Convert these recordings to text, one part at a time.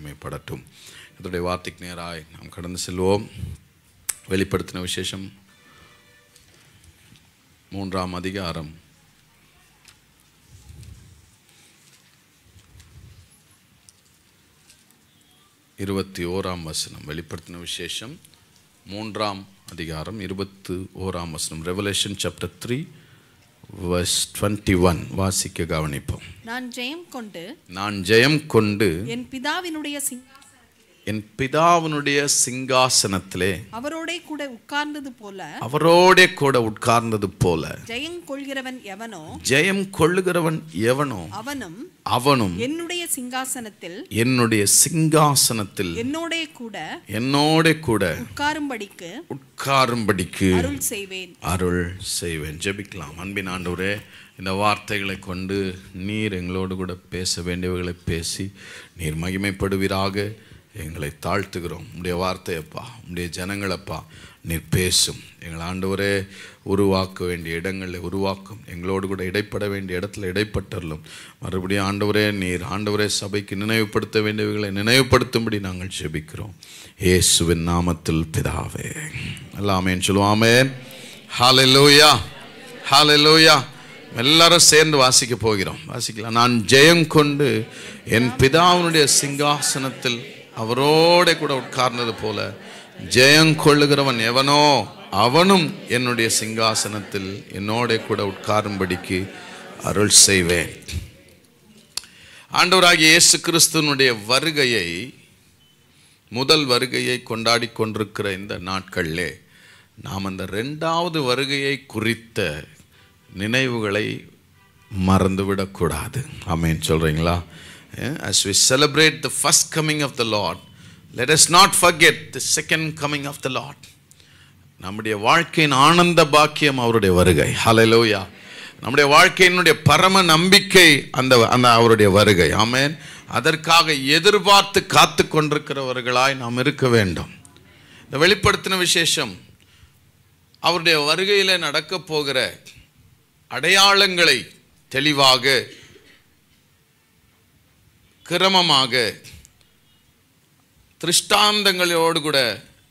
மகிமைப்படட்டும். இதனுடைய வார்த்தைக்கு நேராய் நாம் கடந்து செல்வோம். வெளிப்படுத்தின விசேஷம் மூன்றாம் அதிகாரம். இருபத்தி ஓராம் வசனம். வெளிப்படுத்தின விசேஷம் மூன்றாம் அதிகாரம் இருபத்து ஓராம் வசனம். Revelation chapter three verse twenty one வாசிக்க கவனிப்போம். நான் ஜெயம் கொண்டு நான் ஜெயம் கொண்டு என் பிதாவினுடைய சிங்காசனம் என் பிதாவினுடைய சிங்காசனத்திலே அவரோடே கூட உட்கார்ந்தது போல அவரோடே கூட உட்கார்ந்தது போல ஜெயம் கொள்கிறவன் எவனோ ஜெயம் கொள்ளுகிறவன் எவனோ அவனும் அவனும் என்னுடைய சிங்காசனத்தில் என்னுடைய சிங்காசனத்தில் என்னோடே கூட என்னோட கூட உட்காரும்படிக்கு உட்காரும்படிக்கு அருள் செய்வேன். அருள் செய்வேன். ஜெபிக்கலாம். அன்பின் ஆண்டவரே இந்த வார்த்தைகளை கொண்டு நீர் எங்களோடு கூட பேச வேண்டியவைகளை பேசி நீர் மகிமைப்படுவீராக. எங்களை தாழ்த்துகிறோம். உடைய வார்த்தையப்பா உடைய ஜனங்களப்பா நீர் பேசும். எங்கள் ஆண்டவரே உருவாக்க வேண்டிய இடங்களில் உருவாக்கும். எங்களோடு கூட இடைப்பட வேண்டிய இடத்துல இடைப்பட்டரலும் மறுபடியும் ஆண்டவரே நீர் ஆண்டவரே சபைக்கு நினைவுபடுத்த வேண்டியவர்களை நினைவுபடுத்தும்படி நாங்கள் ஜெபிக்கிறோம். இயேசுவின் நாமத்தில் பிதாவே. எல்லாமேன்னு சொல்லுவாமேன் ஹalleluya. ஹalleluya. எல்லாரும் சேர்ந்து வாசிக்க போகிறோம். வாசிக்கலாம். நான் ஜெயம் கொண்டு என் பிதாவினுடைய சிங்காசனத்தில் அவரோட கூட உட்கார்ந்தது போல ஜெயம் கொள்ளுகிறவன் எவனோ அவனும் என்னுடைய சிங்காசனத்தில் என்னோட கூட உட்காரும்படிக்கு அருள் செய்வேன். ஆண்டவராகிய இயேசு கிறிஸ்துவனுடைய வருகையை முதல் வருகையை கொண்டாடி கொண்டிருக்கிற இந்த நாட்களிலே நாம் அந்த ரெண்டாவது வருகையை குறித்த நினைவுகளை மறந்துவிடக்கூடாது. ஆமேன். சொல்கிறீங்களா as we celebrate the first coming of the Lord let us not forget the second coming of the Lord. நம்முடைய வாழ்க்கையின் ஆனந்த பாக்கியம் அவருடைய வருகை. ஹலலோயா நம்முடைய வாழ்க்கையினுடைய பரம நம்பிக்கை அந்த அந்த அவருடைய வருகை. ஆமேன் அதற்காக எதிர்பார்த்து காத்து கொண்டிருக்கிறவர்களாய் நாம் இருக்க வேண்டும். இந்த வெளிப்படுத்தின விசேஷம் அவருடைய வருகையில் நடக்கப் போகிற அடையாளங்களை தெளிவாக கிரமமாக திருஷ்டாந்தங்களோடு கூட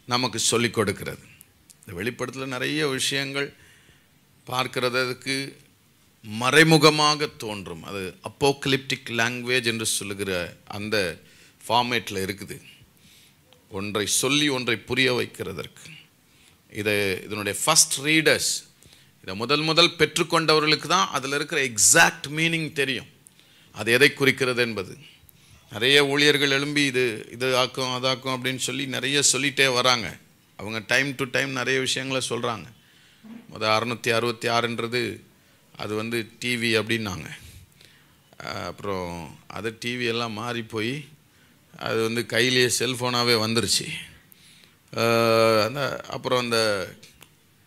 நமக்கு சொல்லிக் கொடுக்கிறது. இந்த வெளிப்படத்தில் நிறைய விஷயங்கள் பார்க்கிறதுக்கு மறைமுகமாக தோன்றும். அது அப்போக்லிப்டிக் லாங்குவேஜ் என்று சொல்லுகிற அந்த ஃபார்மேட்டில் இருக்குது. ஒன்றை சொல்லி ஒன்றை புரிய வைக்கிறதற்கு. இதை இதனுடைய ஃபஸ்ட் ரீடர்ஸ் இதை முதல் முதல் பெற்றுக்கொண்டவர்களுக்கு தான் அதில் இருக்கிற எக்ஸாக்ட் மீனிங் தெரியும். அது எதை குறிக்கிறது என்பது. நிறைய ஊழியர்கள் எழும்பி இது இது ஆக்கும் அதாக்கும் அப்படின்னு சொல்லி நிறைய சொல்லிகிட்டே வராங்க. அவங்க டைம் டு டைம் நிறைய விஷயங்களை சொல்கிறாங்க முத அறநூற்றி அறுபத்தி ஆறுன்றது அது வந்து டிவி அப்படின்னாங்க. அப்புறம் அது டிவி எல்லாம் மாறி போய் அது வந்து கையிலேயே செல்ஃபோனாகவே வந்துருச்சு. அந்த அப்புறம் அந்த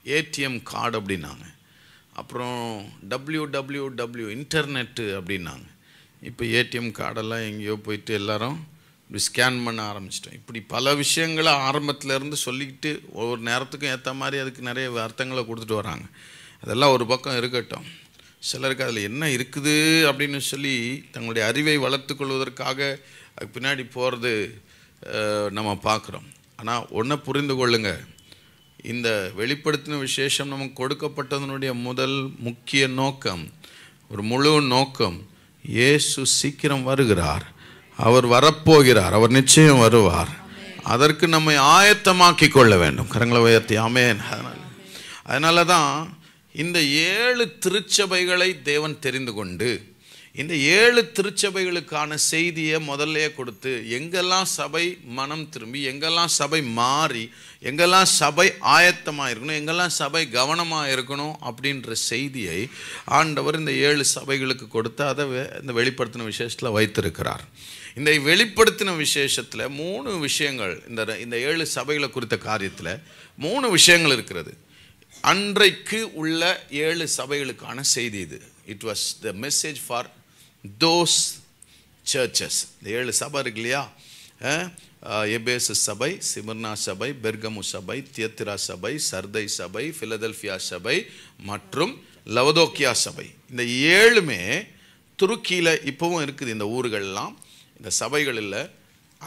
ஏடிஎம் கார்டு அப்படின்னாங்க. அப்புறம் டபிள்யூ டபிள்யூ டபிள்யூ இன்டர்நெட்டு அப்படின்னாங்க. இப்போ ஏடிஎம் கார்டெல்லாம் எங்கேயோ போயிட்டு எல்லாரும் இப்படி ஸ்கேன் பண்ண ஆரம்பிச்சிட்டோம். இப்படி பல விஷயங்களை ஆரம்பத்துல இருந்து சொல்லிக்கிட்டு ஒவ்வொரு நேரத்துக்கும் ஏற்ற மாதிரி அதுக்கு நிறைய அர்த்தங்களை கொடுத்துட்டு வராங்க. அதெல்லாம் ஒரு பக்கம் இருக்கட்டும். சிலருக்கு அதில் என்ன இருக்குது அப்படின்னு சொல்லி தங்களுடைய அறிவை வளர்த்து கொள்வதற்காக அதுக்கு பின்னாடி போகிறது நம்ம பார்க்குறோம். ஆனால் ஒன்றை புரிந்து கொள்ளுங்க. இந்த வெளிப்படுத்தின விசேஷம் நமக்கு கொடுக்கப்பட்டதனுடைய முதல் முக்கிய நோக்கம் ஒரு முழு நோக்கம் இயேசு சீக்கிரம் வருகிறார். அவர் வரப்போகிறார். அவர் நிச்சயம் வருவார். அதற்கு நம்மை ஆயத்தமாக்கி கொள்ள வேண்டும். கரங்களை உயர்த்தி ஆமேன். அதனால் அதனால தான் இந்த ஏழு திருச்சபைகளை தேவன் தெரிந்து கொண்டு இந்த ஏழு திருச்சபைகளுக்கான செய்தியை முதல்லையே கொடுத்து எங்கெல்லாம் சபை மனம் திரும்பி எங்கெல்லாம் சபை மாறி எங்கெல்லாம் சபை ஆயத்தமாக இருக்கணும் எங்கெல்லாம் சபை கவனமாக இருக்கணும் அப்படின்ற செய்தியை ஆண்டவர் இந்த ஏழு சபைகளுக்கு கொடுத்து அதை வெ- இந்த வெளிப்படுத்தின விசேஷத்தில் வைத்திருக்கிறார். இந்த வெளிப்படுத்தின விசேஷத்தில் மூணு விஷயங்கள் இந்த இந்த ஏழு சபைகளை குறித்த காரியத்தில் மூணு விஷயங்கள் இருக்கிறது. அன்றைக்கு உள்ள ஏழு சபைகளுக்கான செய்தி இது. It was the message for those churches இந்த ஏழு சபை இருக்கு இல்லையா? எபேசு சபை சிமர்னா சபை பெர்கமு சபை தியத்திரா சபை சர்தை சபை ஃபிலதெல்ஃபியா சபை மற்றும் லவதோக்கியா சபை. இந்த ஏழுமே துருக்கியில் இப்போவும் இருக்குது இந்த ஊர்கள்லாம். இந்த சபைகளில்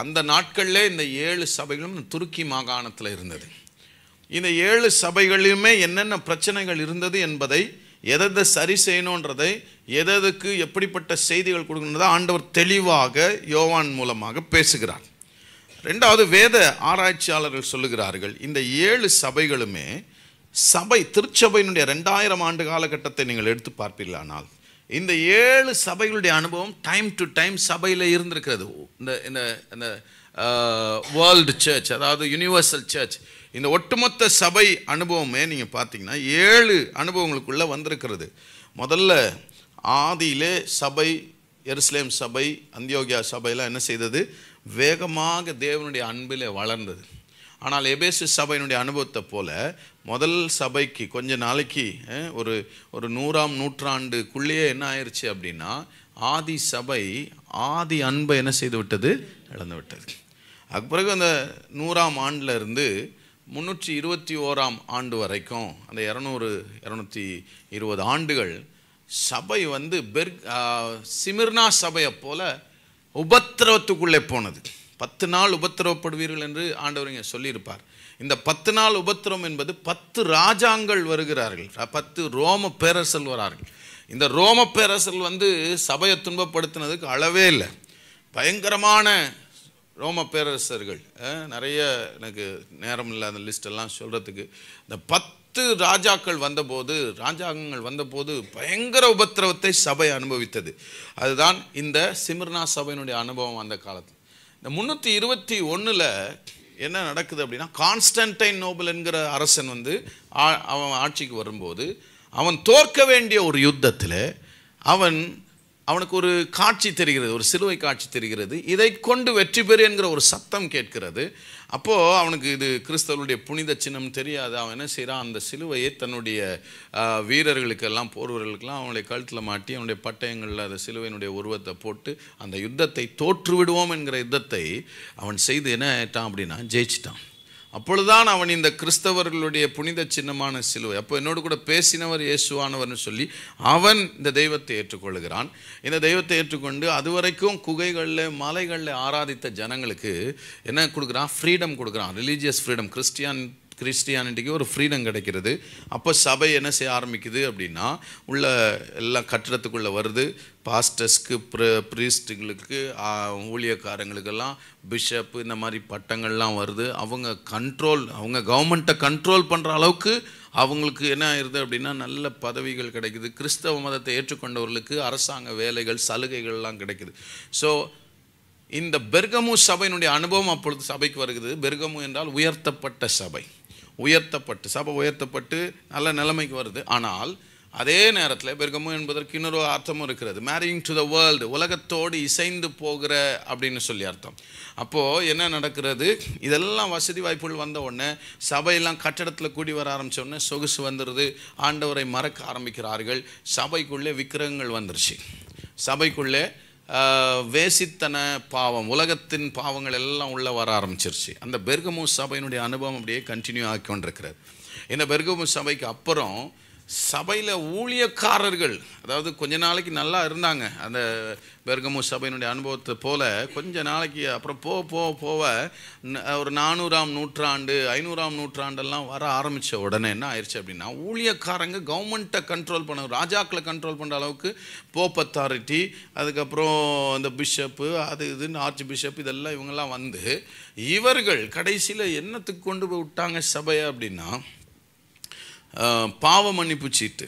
அந்த நாட்களில் இந்த ஏழு சபைகளும் துருக்கி மாகாணத்தில் இருந்தது. இந்த ஏழு சபைகளிலுமே என்னென்ன பிரச்சனைகள் இருந்தது என்பதை எதை சரி செய்யணுன்றதை எதற்கு எப்படிப்பட்ட செய்திகள் கொடுக்கணுன்றதை ஆண்டவர் தெளிவாக யோவான் மூலமாக பேசுகிறார். ரெண்டாவது வேத ஆராய்ச்சியாளர்கள் சொல்லுகிறார்கள் இந்த ஏழு சபைகளுமே சபை திருச்சபையினுடைய ரெண்டாயிரம் ஆண்டு காலகட்டத்தை நீங்கள் எடுத்து பார்ப்பீர்களானால் இந்த ஏழு சபைகளுடைய அனுபவம் டைம் டு டைம் சபையில் இருந்திருக்கிறது. இந்த இந்த இந்த வேர்ல்டு சர்ச் அதாவது யுனிவர்சல் சர்ச் இந்த ஒட்டுமொத்த சபை அனுபவமே நீங்கள் பார்த்தீங்கன்னா ஏழு அனுபவங்களுக்குள்ளே வந்திருக்கிறது. முதல்ல ஆதியிலே சபை எருசலேம் சபை அந்தியோகியா சபையெல்லாம் என்ன செய்தது? வேகமாக தேவனுடைய அன்பிலே வளர்ந்தது. ஆனால் எபேசு சபையினுடைய அனுபவத்தை போல முதல் சபைக்கு கொஞ்ச நாளைக்கு ஒரு ஒரு நூறாம் நூற்றாண்டுக்குள்ளேயே என்ன ஆயிடுச்சு அப்படின்னா ஆதி சபை ஆதி அன்பை என்ன செய்து விட்டது? இழந்து விட்டது. அதுக்கு பிறகு அந்த நூறாம் ஆண்டில் இருந்து முந்நூற்றி இருபத்தி ஓராம் ஆண்டு வரைக்கும் அந்த இரநூறு இரநூத்தி இருபது ஆண்டுகள் சபை வந்து பெர் சிமிர்னா சபையை போல உபத்திரவத்துக்குள்ளே போனது. பத்து நாள் உபத்திரவப்படுவீர்கள் என்று ஆண்டவர் இங்கே சொல்லியிருப்பார். இந்த பத்து நாள் உபத்திரவம் என்பது பத்து ராஜாங்கள் வருகிறார்கள். பத்து ரோம பேரரசல் வரார்கள். இந்த ரோம பேரரசல் வந்து சபையை துன்பப்படுத்தினதுக்கு அளவே இல்லை. பயங்கரமான ரோம பேரரசர்கள் நிறைய எனக்கு நேரம் இல்லை அந்த லிஸ்டெல்லாம் சொல்கிறதுக்கு இந்த பத்து ராஜாக்கள் வந்தபோது ராஜாங்கங்கள் வந்தபோது பயங்கர உபத்திரவத்தை சபை அனுபவித்தது. அதுதான் இந்த சிமிர்னா சபையினுடைய அனுபவம் அந்த காலத்தில். இந்த முந்நூற்றி இருபத்தி ஒன்றில் என்ன நடக்குது அப்படின்னா கான்ஸ்டன்டைன் நோபல் என்கிற அரசன் வந்து அவன் ஆட்சிக்கு வரும்போது அவன் தோற்க வேண்டிய ஒரு யுத்தத்தில் அவன் அவனுக்கு ஒரு காட்சி தெரிகிறது ஒரு சிலுவை காட்சி தெரிகிறது. இதை கொண்டு வெற்றி பெறு என்கிற ஒரு சத்தம் கேட்கிறது. அப்போது அவனுக்கு இது கிறிஸ்தவனுடைய புனித சின்னம் தெரியாது. அவன் என்ன செய்கிறான் அந்த சிலுவையை தன்னுடைய வீரர்களுக்கெல்லாம் போர்வர்களுக்கெல்லாம் அவனுடைய கழுத்தில் மாட்டி அவனுடைய பட்டயங்களில் அந்த சிலுவையினுடைய உருவத்தை போட்டு அந்த யுத்தத்தை தோற்று விடுவோம் என்கிற யுத்தத்தை அவன் செய்து என்ன ஆயிட்டான் அப்படின்னா ஜெயிச்சிட்டான். அப்பொழுதுதான் அவன் இந்த கிறிஸ்தவர்களுடைய புனித சின்னமான சிலுவை. அப்போ என்னோடு கூட பேசினவர் இயேசுவானவர்னு சொல்லி அவன் இந்த தெய்வத்தை ஏற்றுக்கொள்கிறான். இந்த தெய்வத்தை ஏற்றுக்கொண்டு அதுவரைக்கும் குகைகளில் மலைகளில் ஆராதித்த ஜனங்களுக்கு என்ன கொடுக்குறான்? ஃப்ரீடம் கொடுக்குறான். ரிலீஜியஸ் ஃப்ரீடம் கிறிஸ்டியான் கிறிஸ்டியானிட்டிக்கு ஒரு ஃப்ரீடம் கிடைக்கிறது. அப்போ சபை என்ன செய்ய ஆரம்பிக்குது அப்படின்னா உள்ள எல்லாம் கட்டிடத்துக்குள்ளே வருது. பாஸ்டர்ஸ்க்கு ப்ர ப்ரீஸ்ட்டுகளுக்கு ஊழியக்காரங்களுக்கெல்லாம் பிஷப் இந்த மாதிரி பட்டங்கள்லாம் வருது. அவங்க கண்ட்ரோல் அவங்க கவர்மெண்ட்டை கண்ட்ரோல் பண்ணுற அளவுக்கு அவங்களுக்கு என்ன ஆயிருது அப்படின்னா நல்ல பதவிகள் கிடைக்குது. கிறிஸ்தவ மதத்தை ஏற்றுக்கொண்டவர்களுக்கு அரசாங்க வேலைகள் சலுகைகள்லாம் கிடைக்குது. ஸோ இந்த பெர்கமு சபையினுடைய அனுபவம் அப்பொழுது சபைக்கு வருகிறது. பெர்கமு என்றால் உயர்த்தப்பட்ட சபை. உயர்த்தப்பட்டு சபை உயர்த்தப்பட்டு நல்ல நிலைமைக்கு வருது. ஆனால் அதே நேரத்தில் பெர்கமு என்பதற்கு இன்னொரு அர்த்தமும் இருக்கிறது. மேரிங் டு த வேர்ல்டு உலகத்தோடு இசைந்து போகிற அப்படின்னு சொல்லி அர்த்தம். அப்போது என்ன நடக்கிறது? இதெல்லாம் வசதி வாய்ப்புகள் வந்த உடனே சபையெல்லாம் கட்டடத்தில் கூடி வர ஆரம்பிச்ச உடனே சொகுசு வந்துடுது ஆண்டவரை மறக்க ஆரம்பிக்கிறார்கள். சபைக்குள்ளே விக்கிரகங்கள் வந்துருச்சு. சபைக்குள்ளே வேசித்தன பாவம். உலகத்தின் பாவங்கள் எல்லாம் உள்ளே வர ஆரம்பிச்சிருச்சு. அந்த பெர்கமு சபையினுடைய அனுபவம் அப்படியே கண்டினியூ ஆக்கி கொண்டிருக்கிறது இந்த பெர்கமு சபைக்கு அப்புறம் சபையில் ஊழியக்காரர்கள் அதாவது கொஞ்ச நாளைக்கு நல்லா இருந்தாங்க அந்த பெர்கமு சபையினுடைய அனுபவத்தை போல் கொஞ்ச நாளைக்கு அப்புறம் போக போக போக ஒரு நானூறாம் நூற்றாண்டு ஐநூறாம் நூற்றாண்டெல்லாம் வர ஆரம்பித்த உடனே என்ன ஆயிடுச்சு அப்படின்னா ஊழியக்காரங்க கவர்மெண்ட்டை கண்ட்ரோல் பண்ண ராஜாக்களை கண்ட்ரோல் பண்ணுற அளவுக்கு போப் அத்தாரிட்டி அதுக்கப்புறம் இந்த பிஷப்பு அது இதுன்னு ஆர்ச் பிஷப் இதெல்லாம் இவங்கெல்லாம் வந்து இவர்கள் கடைசியில் என்னத்துக்கு கொண்டு போய் விட்டாங்க சபையை அப்படின்னா பாவ மன்னிப்பு சீட்டு.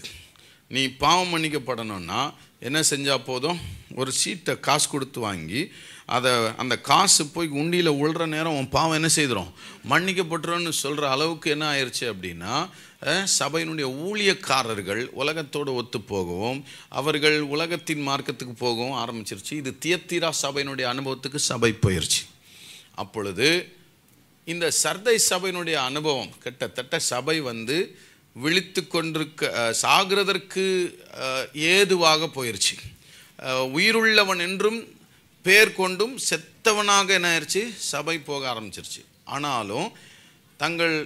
நீ பாவம் மன்னிக்கப்படணும்னா என்ன செஞ்சால் போதும்? ஒரு சீட்டை காசு கொடுத்து வாங்கி அதை அந்த காசு போய் உண்டியில் உள்ற நேரம் உன் பாவம் என்ன செய்திடும் மன்னிக்கப்பட்டுறோன்னு சொல்கிற அளவுக்கு என்ன ஆயிடுச்சு அப்படின்னா சபையினுடைய ஊழியக்காரர்கள் உலகத்தோடு ஒத்து போகவும் அவர்கள் உலகத்தின் மார்க்கத்துக்கு போகவும் ஆரம்பிச்சிருச்சு. இது தியத்திரா சபையினுடைய அனுபவத்துக்கு சபை போயிடுச்சு அப்பொழுது இந்த சர்தை சபையினுடைய அனுபவம் கிட்டத்தட்ட சபை வந்து விழித்து கொண்டிருக்க சாகிறதற்கு ஏதுவாக போயிடுச்சு உயிருள்ளவன் என்றும் பேர் கொண்டும் செத்தவனாக என்ன ஆயிடுச்சு சபை போக ஆரம்பிச்சிருச்சு. ஆனாலும் தங்கள்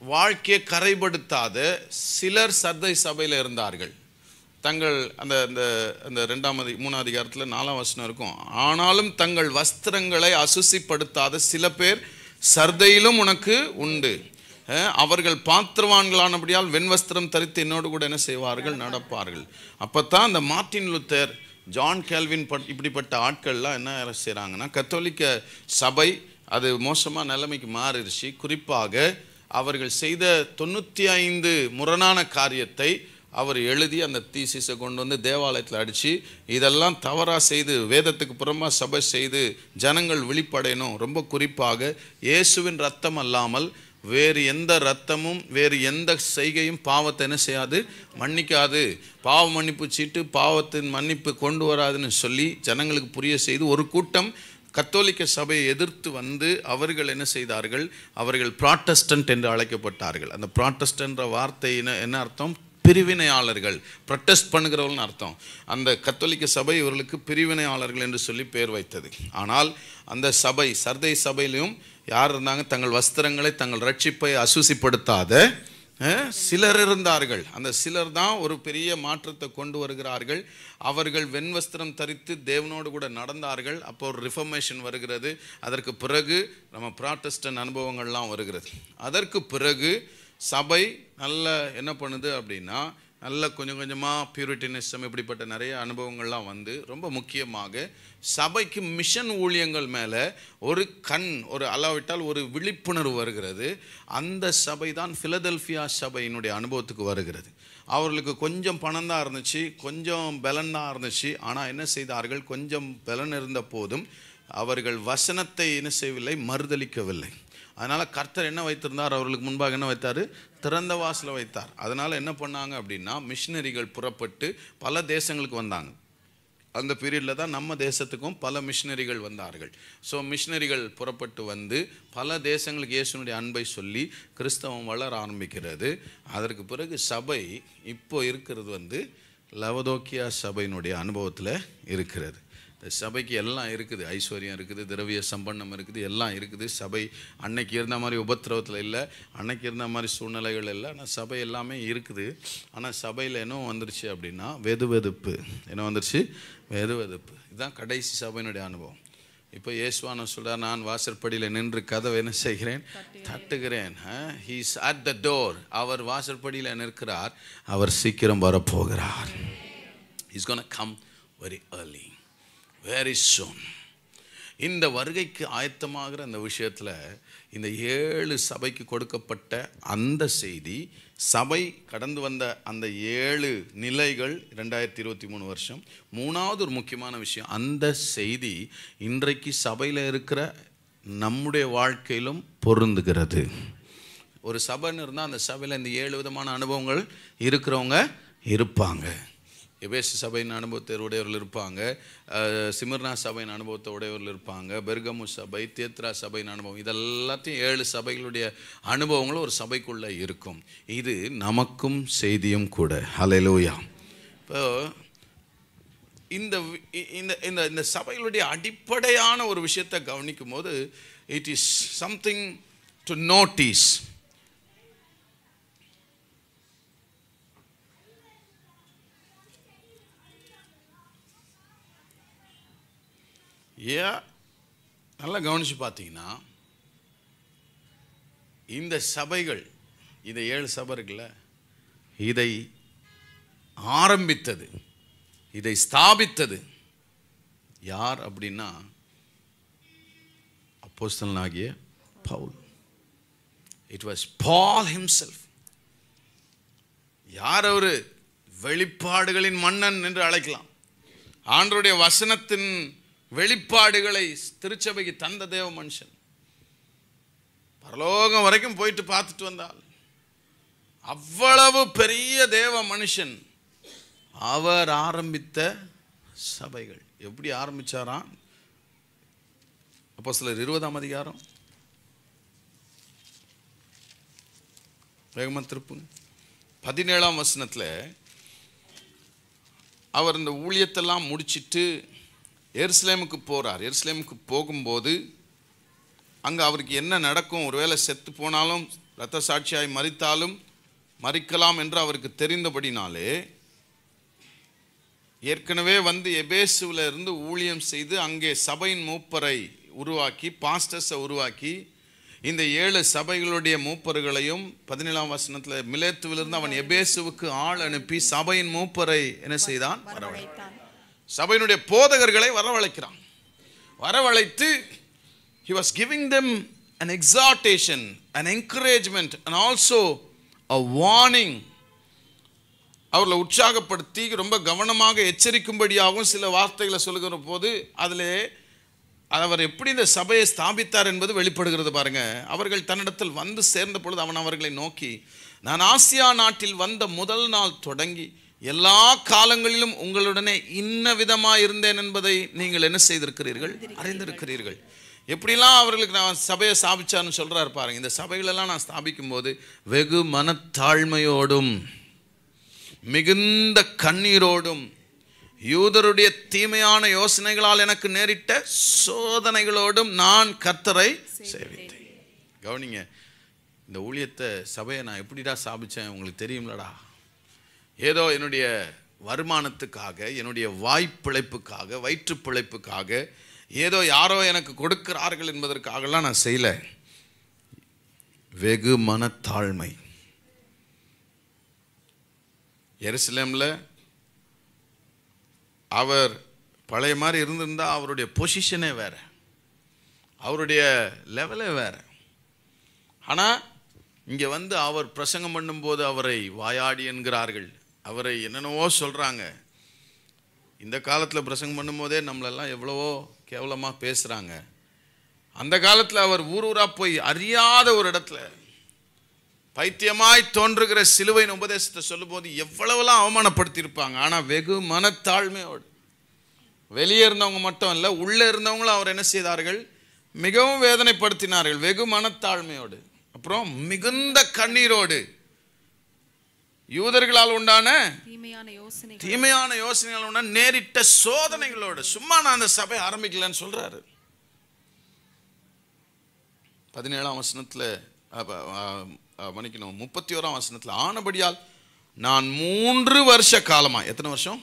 வாழ்க்கையை கரைப்படுத்தாத சிலர் சர்தை சபையில் இருந்தார்கள். தங்கள் அந்த அந்த அந்த ரெண்டாம் அதி மூணாம் அதிகாரத்தில் நாலாம் வசனம் இருக்கும். ஆனாலும் தங்கள் வஸ்திரங்களை அசுசிப்படுத்தாத சில பேர் சர்தையிலும் உனக்கு உண்டு. அவர்கள் பாத்திரவான்களானபடியால் வெண்வஸ்திரம் தரித்து என்னோடு கூட என்ன செய்வார்கள்? நடப்பார்கள். அப்பதான் அந்த Martin Luther John Calvin but இப்படிப்பட்ட ஆட்கள்லாம் என்ன செய்கிறாங்கன்னா கத்தோலிக்க சபை அது மோசமாக நிலைமைக்கு மாறிடுச்சு. குறிப்பாக அவர்கள் செய்த தொண்ணூற்றி ஐந்து முரணான காரியத்தை அவர் எழுதி அந்த தீசிஸை கொண்டு வந்து தேவாலயத்தில் அடித்து இதெல்லாம் தவறாக செய்து வேதத்துக்கு புறமாக சபை செய்து ஜனங்கள் விழிப்படையணும். ரொம்ப குறிப்பாக இயேசுவின் ரத்தம் அல்லாமல் வேறு எந்த ரத்தமும் வேறு எந்த செய்கையும் பாவத்தை என்ன செய்யாது மன்னிக்காது. பாவ மன்னிப்பு சீட்டு பாவத்தின் மன்னிப்பு கொண்டு வராதுன்னு சொல்லி ஜனங்களுக்கு புரிய செய்து ஒரு கூட்டம் கத்தோலிக்க சபையை எதிர்த்து வந்து அவர்கள் என்ன செய்தார்கள்? அவர்கள் ப்ராட்டஸ்டன்ட் என்று அழைக்கப்பட்டார்கள். அந்த ப்ராட்டஸ்டன்ற வார்த்தை என்ன அர்த்தம்? பிரிவினையாளர்கள். ப்ரொட்டஸ்ட் பண்ணுகிறவர்கள்னு அர்த்தம். அந்த கத்தோலிக்க சபை இவர்களுக்கு பிரிவினையாளர்கள் என்று சொல்லி பெயர் வைத்தது. ஆனால் அந்த சபை சர்தை சபையிலும் யார் இருந்தாங்க? தங்கள் வஸ்திரங்களை தங்கள் ரட்சிப்பை அசூசிப்படுத்தாத சிலர் இருந்தார்கள். அந்த சிலர் தான் ஒரு பெரிய மாற்றத்தை கொண்டு வருகிறார்கள். அவர்கள் வெண்வஸ்திரம் தரித்து தேவனோடு கூட நடந்தார்கள். அப்போ ஒரு ரிஃபர்மேஷன் வருகிறது. அதற்கு பிறகு நம்ம ப்ராட்டஸ்டன் அனுபவங்கள்லாம் வருகிறது. அதற்கு பிறகு சபை நல்ல என்ன பண்ணுது அப்படின்னா நல்ல கொஞ்சம் கொஞ்சமாக பியூரிட்டினிசம் இப்படிப்பட்ட நிறைய அனுபவங்கள்லாம் வந்து ரொம்ப முக்கியமாக சபைக்கு மிஷன் ஊழியங்கள் மேலே ஒரு கண் ஒரு அளவிட்டால் ஒரு விழிப்புணர்வு வருகிறது. அந்த சபை தான் ஃபிலதெல்ஃபியா சபையினுடைய அனுபவத்துக்கு வருகிறது. அவர்களுக்கு கொஞ்சம் பணம் தான் இருந்துச்சு கொஞ்சம் பலன் தான் இருந்துச்சு. ஆனால் என்ன செய்தார்கள்? கொஞ்சம் பலன் இருந்த போதும் அவர்கள் வசனத்தை என்ன செய்யவில்லை மறுதலிக்கவில்லை. அதனால் கர்த்தர் என்ன வைத்திருந்தார்? அவர்களுக்கு முன்பாக என்ன வைத்தார்? திறந்த வாசலை வைத்தார். அதனால் என்ன பண்ணாங்க அப்படின்னா மிஷினரிகள் புறப்பட்டு பல தேசங்களுக்கு வந்தாங்க. அந்த பீரியடில் தான் நம்ம தேசத்துக்கும் பல மிஷினரிகள் வந்தார்கள். ஸோ மிஷினரிகள் புறப்பட்டு வந்து பல தேசங்களுக்கு இயேசுனுடைய அன்பை சொல்லி கிறிஸ்தவம் வளர ஆரம்பிக்கிறது. அதற்கு பிறகு சபை இப்போ இருக்கிறது வந்து லவதோக்கியா சபையினுடைய அனுபவத்தில் இருக்கிறது. சபைக்கு எல்லாம் இருக்குது. ஐஸ்வர்யம் இருக்குது திரவிய சம்பன்னம் இருக்குது எல்லாம் இருக்குது. சபை அன்னைக்கு இருந்த மாதிரி உபத்திரவத்தில் இல்லை அன்னைக்கு இருந்த மாதிரி சூழ்நிலைகள் இல்லை ஆனால் சபை எல்லாமே இருக்குது. ஆனால் சபையில் என்ன வந்துருச்சு அப்படின்னா வெது வெதுப்பு. என்ன வந்துருச்சு? வெது வெதுப்பு. இதுதான் கடைசி சபையினுடைய அனுபவம். இப்போ இயேசுவான சொல்றார் நான் வாசற்படியில் நின்று கதவை என்ன செய்கிறேன்? தட்டுகிறேன். ஹீஸ் அட் த டோர் அவர் வாசற்படியில் நிற்கிறார். அவர் சீக்கிரம் வரப்போகிறார். Is gone come very early. Very soon இந்த வருகைக்கு ஆயத்தமாகிற அந்த விஷயத்தில் இந்த ஏழு சபைக்கு கொடுக்கப்பட்ட அந்த செய்தி சபை கடந்து வந்த அந்த ஏழு நிலைகள் ரெண்டாயிரத்தி இருபத்தி மூணு வருஷம். மூணாவது ஒரு முக்கியமான விஷயம் அந்த செய்தி இன்றைக்கு சபையில் இருக்கிற நம்முடைய வாழ்க்கையிலும் பொருந்துகிறது. ஒரு சபைன்னு இருந்தால் அந்த சபையில் இந்த ஏழு விதமான அனுபவங்கள் இருக்கிறவங்க இருப்பாங்க. எபேசு சபையின் அனுபவத்தை உடையவர்கள் இருப்பாங்க. அஹ், சிமிர்னா சபையின் அனுபவத்தை உடையவர்கள் இருப்பாங்க. பெர்கமு சபை தேத்ரா சபையின் அனுபவம் இதெல்லாத்தையும் ஏழு சபைகளுடைய அனுபவங்களும் ஒரு சபைக்குள்ளே இருக்கும். இது நமக்கும் செய்தியும் கூட. ஹalleluya இப்போ இந்த இந்த இந்த இந்த சபைகளுடைய அடிப்படையான ஒரு விஷயத்தை கவனிக்கும் போது it is something to notice a நல்லா கவனிச்சு பார்த்தீங்கன்னா இந்த சபைகள் இந்த ஏழு சபை இருக்குல்ல இதை ஆரம்பித்தது இதை ஸ்தாபித்தது யார் அப்படின்னா அப்போஸ்தலனாகிய பவுல். இட் வாஸ் பால் ஹிம்செல்ஃப் யார் அவர்? வெளிப்பாடுகளின் மன்னன் என்று அழைக்கலாம். ஆண்டருடைய வசனத்தின் வெளிப்பாடுகளை திருச்சபைக்கு தந்த தேவ மனுஷன். பரலோகம் வரைக்கும் போயிட்டு பார்த்துட்டு வந்தால் அவ்வளவு பெரிய தேவ மனுஷன் அவர் ஆரம்பித்த சபைகள். எப்படி ஆரம்பிச்சாராம்? அப்போ சிலர் இருபதாம் அதிகாரம். வேகமாக திருப்புங்க. பதினேழாம் வசனத்தில் அவர் இந்த ஊழியத்தெல்லாம் முடிச்சிட்டு எருசலேமுக்கு போகிறார் எருசலேமுக்கு போகும்போது அங்கே அவருக்கு என்ன நடக்கும்? ஒருவேளை செத்து போனாலும் இரத்த சாட்சியாய் மறித்தாலும் மறிக்கலாம் என்று அவருக்கு தெரிந்தபடினாலே ஏற்கனவே வந்து எபேசுவில் இருந்து ஊழியம் செய்து அங்கே சபையின் மூப்பரை உருவாக்கி பாஸ்டர்ஸை உருவாக்கி இந்த ஏழு சபைகளுடைய மூப்பர்களையும் பதினேழாம் வசனத்தில் மிலேத்துவிலிருந்து அவன் எபேசுவுக்கு ஆள் அனுப்பி சபையின் மூப்பரை என்ன செய்தான்? வரவழைத்தான். சபையினுடைய போதகர்களை வரவழைக்கிறான். வரவழைத்து he was giving them an exhortation an encouragement and also a warning அவர்களை உற்சாகப்படுத்தி ரொம்ப கவனமாக எச்சரிக்கும்படியாகவும் சில வார்த்தைகளை சொல்லுகிற போது அதில் அவர் எப்படி இந்த சபையை ஸ்தாபித்தார் என்பது வெளிப்படுகிறது பாருங்க. அவர்கள் தன்னிடத்தில் வந்து சேர்ந்த பொழுது அவன் அவர்களை நோக்கி நான் ஆசியா நாட்டில் வந்த முதல் நாள் தொடங்கி எல்லா காலங்களிலும் உங்களுடனே இன்ன விதமாக இருந்தேன் என்பதை நீங்கள் என்ன செய்திருக்கிறீர்கள்? அறிந்திருக்கிறீர்கள். எப்படிலாம் அவர்களுக்கு நான் சபையை ஸ்தாபிச்சான்னு சொல்றாரு பாருங்க. இந்த சபைகளெல்லாம் நான் ஸ்தாபிக்கும் போது வெகு மனத்தாழ்மையோடும் மிகுந்த கண்ணீரோடும் யூதருடைய தீமையான யோசனைகளால் எனக்கு நேரிட்ட சோதனைகளோடும் நான் கர்த்தரை சேவித்தேன். கவனிங்க இந்த ஊழியத்தை சபையை நான் எப்படிடா ஸ்தாபிச்சேன்? உங்களுக்கு தெரியும்லடா. ஏதோ என்னுடைய வருமானத்துக்காக என்னுடைய வாய்ப்பிழைப்புக்காக வயிற்று பிழைப்புக்காக ஏதோ யாரோ எனக்கு கொடுக்கிறார்கள் என்பதற்காகலாம் நான் செய்யல. வெகு மனத்தாழ்மை. எருசலேமில் அவர் பழைய மாதிரி இருந்திருந்தால் அவருடைய பொசிஷனே வேறு. அவருடைய லெவலே வேறு. ஆனால் இங்கே வந்து அவர் பிரசங்கம் பண்ணும்போது அவரை வாயாடி என்கிறார்கள். அவரை என்னென்னவோ சொல்கிறாங்க இந்த காலத்தில் பிரசங்கம் பண்ணும்போதே நம்மளெல்லாம் எவ்வளவோ கேவலமாக பேசுகிறாங்க அந்த காலத்தில் அவர் ஊர் ஊராக போய் அறியாத ஒரு இடத்துல பைத்தியமாய் தோன்றுகிற சிலுவையின் உபதேசத்தை சொல்லும்போது எவ்வளவெல்லாம் அவமானப்படுத்தியிருப்பாங்க. ஆனால் வெகு மனத்தாழ்மையோடு. வெளியே இருந்தவங்க மட்டும் இல்லை உள்ளே இருந்தவங்களும் அவர் என்ன செய்தார்கள்? மிகவும் வேதனைப்படுத்தினார்கள் வெகு மனத்தாழ்மையோடு. அப்புறம் மிகுந்த கண்ணீரோடு யூதர்களால் உண்டான தீமையான யோசனை தீமையான யோசனைகள் உண்டான நேரிட்ட சோதனைகளோடு. சும்மா நான் அந்த சபை ஆரம்பிக்கலன்னு சொல்றாரு. பதினேழாம் வசனத்துல மன்னிக்கணும் முப்பத்தி ஓராம் வசனத்துல ஆனபடியால் நான் மூன்று வருஷ காலமா எத்தனை வருஷம்?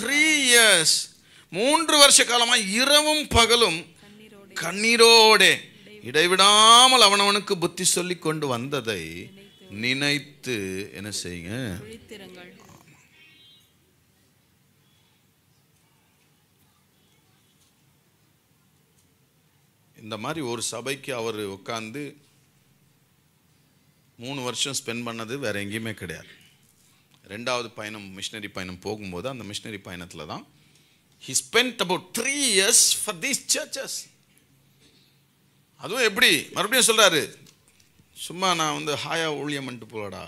த்ரீ இயர்ஸ் மூன்று வருஷ காலமா இரவும் பகலும் கண்ணீரோடு. கண்ணீரோடே இடைவிடாமல் அவனவனுக்கு புத்தி சொல்லி கொண்டு வந்ததை நினைத்து என்ன செய்யுங்க? இந்த மாதிரி ஒரு சபைக்கு அவர் உட்காந்து மூணு வருஷம் ஸ்பெண்ட் பண்ணது வேற எங்கேயுமே கிடையாது. ரெண்டாவது பயணம் மிஷினரி பயணம் போகும்போது அந்த மிஷினரி பயணத்தில் தான் he spend about three years for these churches அதுவும் எப்படி? மறுபடியும் சொல்றாரு சும்மா நான் வந்து ஹாயா ஊழியம் பண்ணிட்டு போலடா.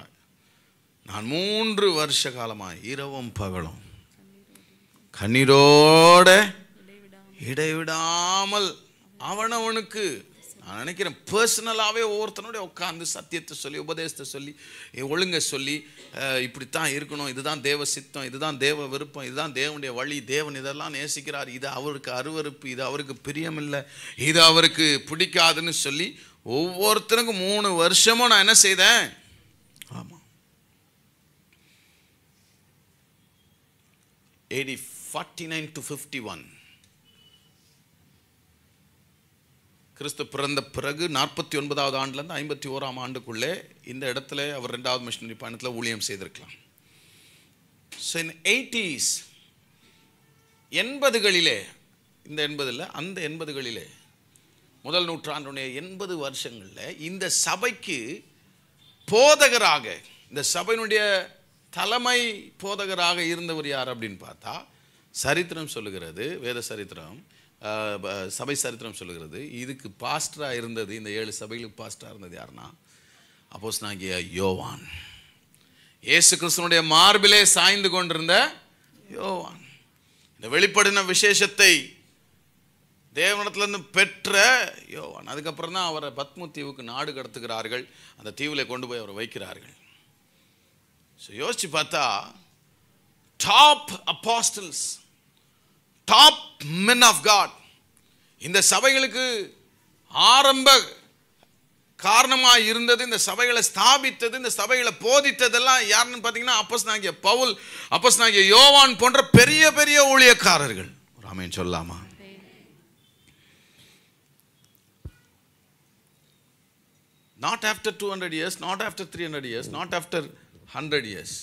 நான் மூன்று வருஷ காலமாக இரவும் பகலும் கண்ணீரோட இடைவிடாமல் அவனவனுக்கு நான் நினைக்கிறேன் பர்சனலாகவே ஒவ்வொருத்தனோட உட்காந்து சத்தியத்தை சொல்லி உபதேசத்தை சொல்லி ஒழுங்க சொல்லி இப்படித்தான் இருக்கணும் இதுதான் தேவ சித்தம் இதுதான் தேவ விருப்பம் இதுதான் தேவனுடைய வழி தேவன் இதெல்லாம் நேசிக்கிறார் இது அவருக்கு அருவருப்பு இது அவருக்கு பிரியமில்லை இது அவருக்கு பிடிக்காதுன்னு சொல்லி ஒவ்வொருத்தனுக்கும் மூணு வருஷமும் நான் என்ன செய்தேன்? ஆமாம் AD forty nine to fifty one கிறிஸ்து பிறந்த பிறகு நாற்பத்தி ஒன்பதாவது ஆண்டுலேருந்து ஐம்பத்தி ஓராம் ஆண்டுக்குள்ளே இந்த இடத்துல அவர் ரெண்டாவது மிஷினரி பயணத்தில் ஊழியம் செய்திருக்கலாம். ஸோ இன் எயிட்டிஸ் எண்பதுகளிலே இந்த எண்பதில் அந்த எண்பதுகளிலே முதல் நூற்றாண்டுடைய எண்பது வருஷங்களில் இந்த சபைக்கு போதகராக இந்த சபையினுடைய தலைமை போதகராக இருந்தவர் யார் அப்படின்னு பார்த்தா சரித்திரம் சொல்லுகிறது வேத சரித்திரம் சபை சரித்திரம் சொல்லுகிறது. இதுக்கு பாஸ்டராக இருந்தது இந்த ஏழு சபைகளுக்கு பாஸ்டராக இருந்தது யாருன்னா அப்போஸ் நாங்கிய யோவான். இயேசு கிறிஸ்தனுடைய மார்பிலே சாய்ந்து கொண்டிருந்த யோவான். இந்த வெளிப்படின விசேஷத்தை தேவனத்துலேருந்து பெற்ற யோவான். அதுக்கப்புறம் தான் அவரை பத்மு தீவுக்கு நாடு கடத்துகிறார்கள். அந்த தீவில் கொண்டு போய் அவரை வைக்கிறார்கள். ஸோ யோசிச்சு பார்த்தா top apostles top men of God இந்த சபைகளுக்கு ஆரம்ப காரணமாக இருந்தது இந்த சபைகளை ஸ்தாபித்தது இந்த சபைகளை போதித்ததெல்லாம் யாருன்னு பார்த்தீங்கன்னா அப்பஸ் நாகிய பவுல் அப்பஸ் நாகிய யோவான் போன்ற பெரிய பெரிய ஊழியக்காரர்கள். ராமேன் சொல்லாமா not after two hundred years not after three hundred years not after hundred years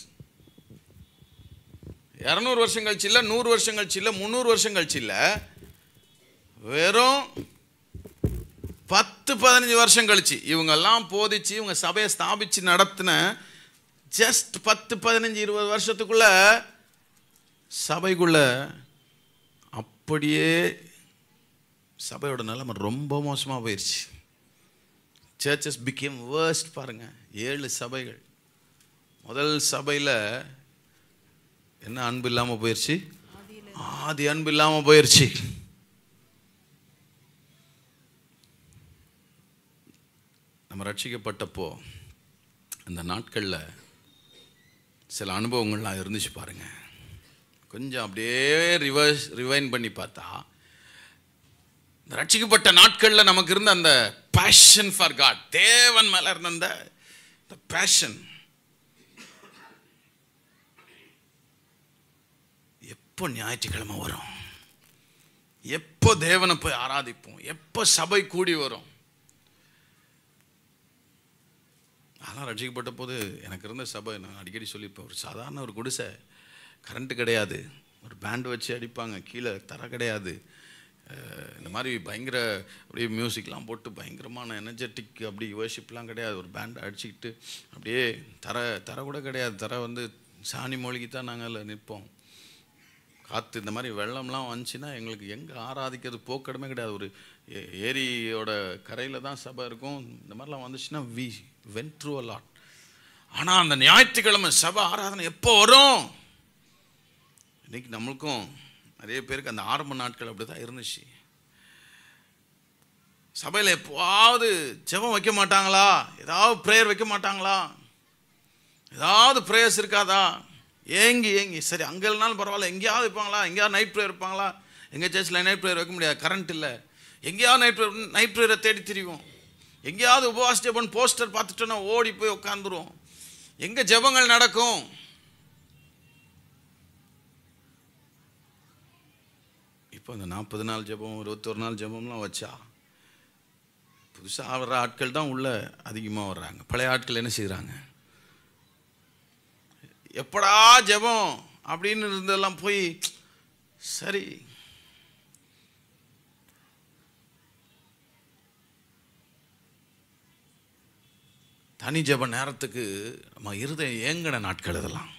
இரநூறு வருஷம் கழிச்சு இல்லை நூறு வருஷம் கழிச்சு இல்லை முந்நூறு வருஷம் கழிச்சு இல்லை வெறும் பத்து பதினஞ்சு வருஷம் கழிச்சு இவங்கெல்லாம் போதிச்சு இவங்க சபையை ஸ்தாபித்து நடத்தின ஜஸ்ட் பத்து பதினஞ்சு இருபது வருஷத்துக்குள்ள சபைக்குள்ள அப்படியே சபையோட நிலைமை ரொம்ப மோசமாக போயிடுச்சு சர்ச்சஸ் பிகேம் வேர்ஸ்ட் பாருங்க. ஏழு சபைகள். முதல் சபையில் என்ன அன்பு இல்லாமல் போயிடுச்சு ஆதி அன்பு இல்லாமல் போயிடுச்சு நம்ம ரட்சிக்கப்பட்டப்போ அந்த நாட்களில் சில அனுபவங்கள்லாம் இருந்துச்சு பாருங்கள் கொஞ்சம் அப்படியே ரிவர்ஸ் ரிவைன் பண்ணி பார்த்தா ரட்சிக்கப்பட்ட நாட்களில் நமக்கு இருந்த அந்த பேஷன் ஃபார் காட் தேவன் மேலே இருந்த அந்த பேஷன் எப்போ ஞாயிற்றுக்கிழமை வரும்? எப்போ தேவனை போய் ஆராதிப்போம்? எப்போ சபை கூடி வரும்? அதெல்லாம் ரட்சிக்கப்பட்ட போது எனக்கு இருந்த சபை நான் அடிக்கடி சொல்லியிருப்பேன் ஒரு சாதாரண ஒரு குடிசை கரண்ட்டு கிடையாது. ஒரு பேண்ட் வச்சு அடிப்பாங்க கீழே தர கிடையாது. இந்த மாதிரி பயங்கர அப்படியே மியூசிக்லாம் போட்டு பயங்கரமான எனர்ஜெட்டிக் அப்படி வேர்ஷிப்லாம் கிடையாது. ஒரு பேண்ட் அடிச்சுக்கிட்டு அப்படியே தர தர கூட கிடையாது. தர வந்து சாணி மொழிக்கு தான் நாங்கள் அதில் நிற்போம். காற்று இந்த மாதிரி வெள்ளம்லாம் வந்துச்சுன்னா எங்களுக்கு எங்கே ஆராதிக்கிறது? போக்கடமே கிடையாது. ஒரு ஏ- ஏரியோட கரையில் தான் சபை இருக்கும். இந்த மாதிரிலாம் வந்துச்சுன்னா we went through a lot ஆனால் அந்த ஞாயிற்றுக்கிழமை சபை ஆராதனை எப்போ வரும்? இன்னைக்கு நம்மளுக்கும் நிறைய பேருக்கு அந்த ஆரம்ப நாட்கள் அப்படி தான் இருந்துச்சு. சபையில் எப்போவாவது ஜெபம் வைக்க மாட்டாங்களா? ஏதாவது ப்ரேயர் வைக்க மாட்டாங்களா? ஏதாவது ப்ரேயர்ஸ் இருக்காதா? ஏங்கி ஏங்கி. சரி அங்கே இல்லைனாலும் பரவாயில்ல. எங்கேயாவது இருப்பாங்களா எங்கேயாவது நைட் ப்ரேயர் இருப்பாங்களா எங்கள் சர்ச்சில் நைட் ப்ரேயர் வைக்க முடியாது. கரண்ட் இல்லை. எங்கேயாவது நைட் ப்ரேயர் நைட் ப்ரேயரை தேடி திரிவோம். எங்கேயாவது உபவாச போஸ்டர் பார்த்துட்டோன்னா ஓடி போய் உட்காந்துருவோம் எங்கே ஜெபங்கள் நடக்கும்? இப்போ அந்த நாற்பது நாள் ஜெபம் இருபத்தொரு நாள் ஜெபம்லாம் வச்சா புதுசாக வர்ற ஆட்கள் தான் உள்ளே அதிகமாக வர்றாங்க. பழைய ஆட்கள் என்ன செய்கிறாங்க எப்படா ஜெபம் அப்படின்னு இருந்ததெல்லாம் போய் சரி. தனி ஜப நேரத்துக்கு நம்ம இருதயம் ஏங்கின நாட்கள் இதெல்லாம்.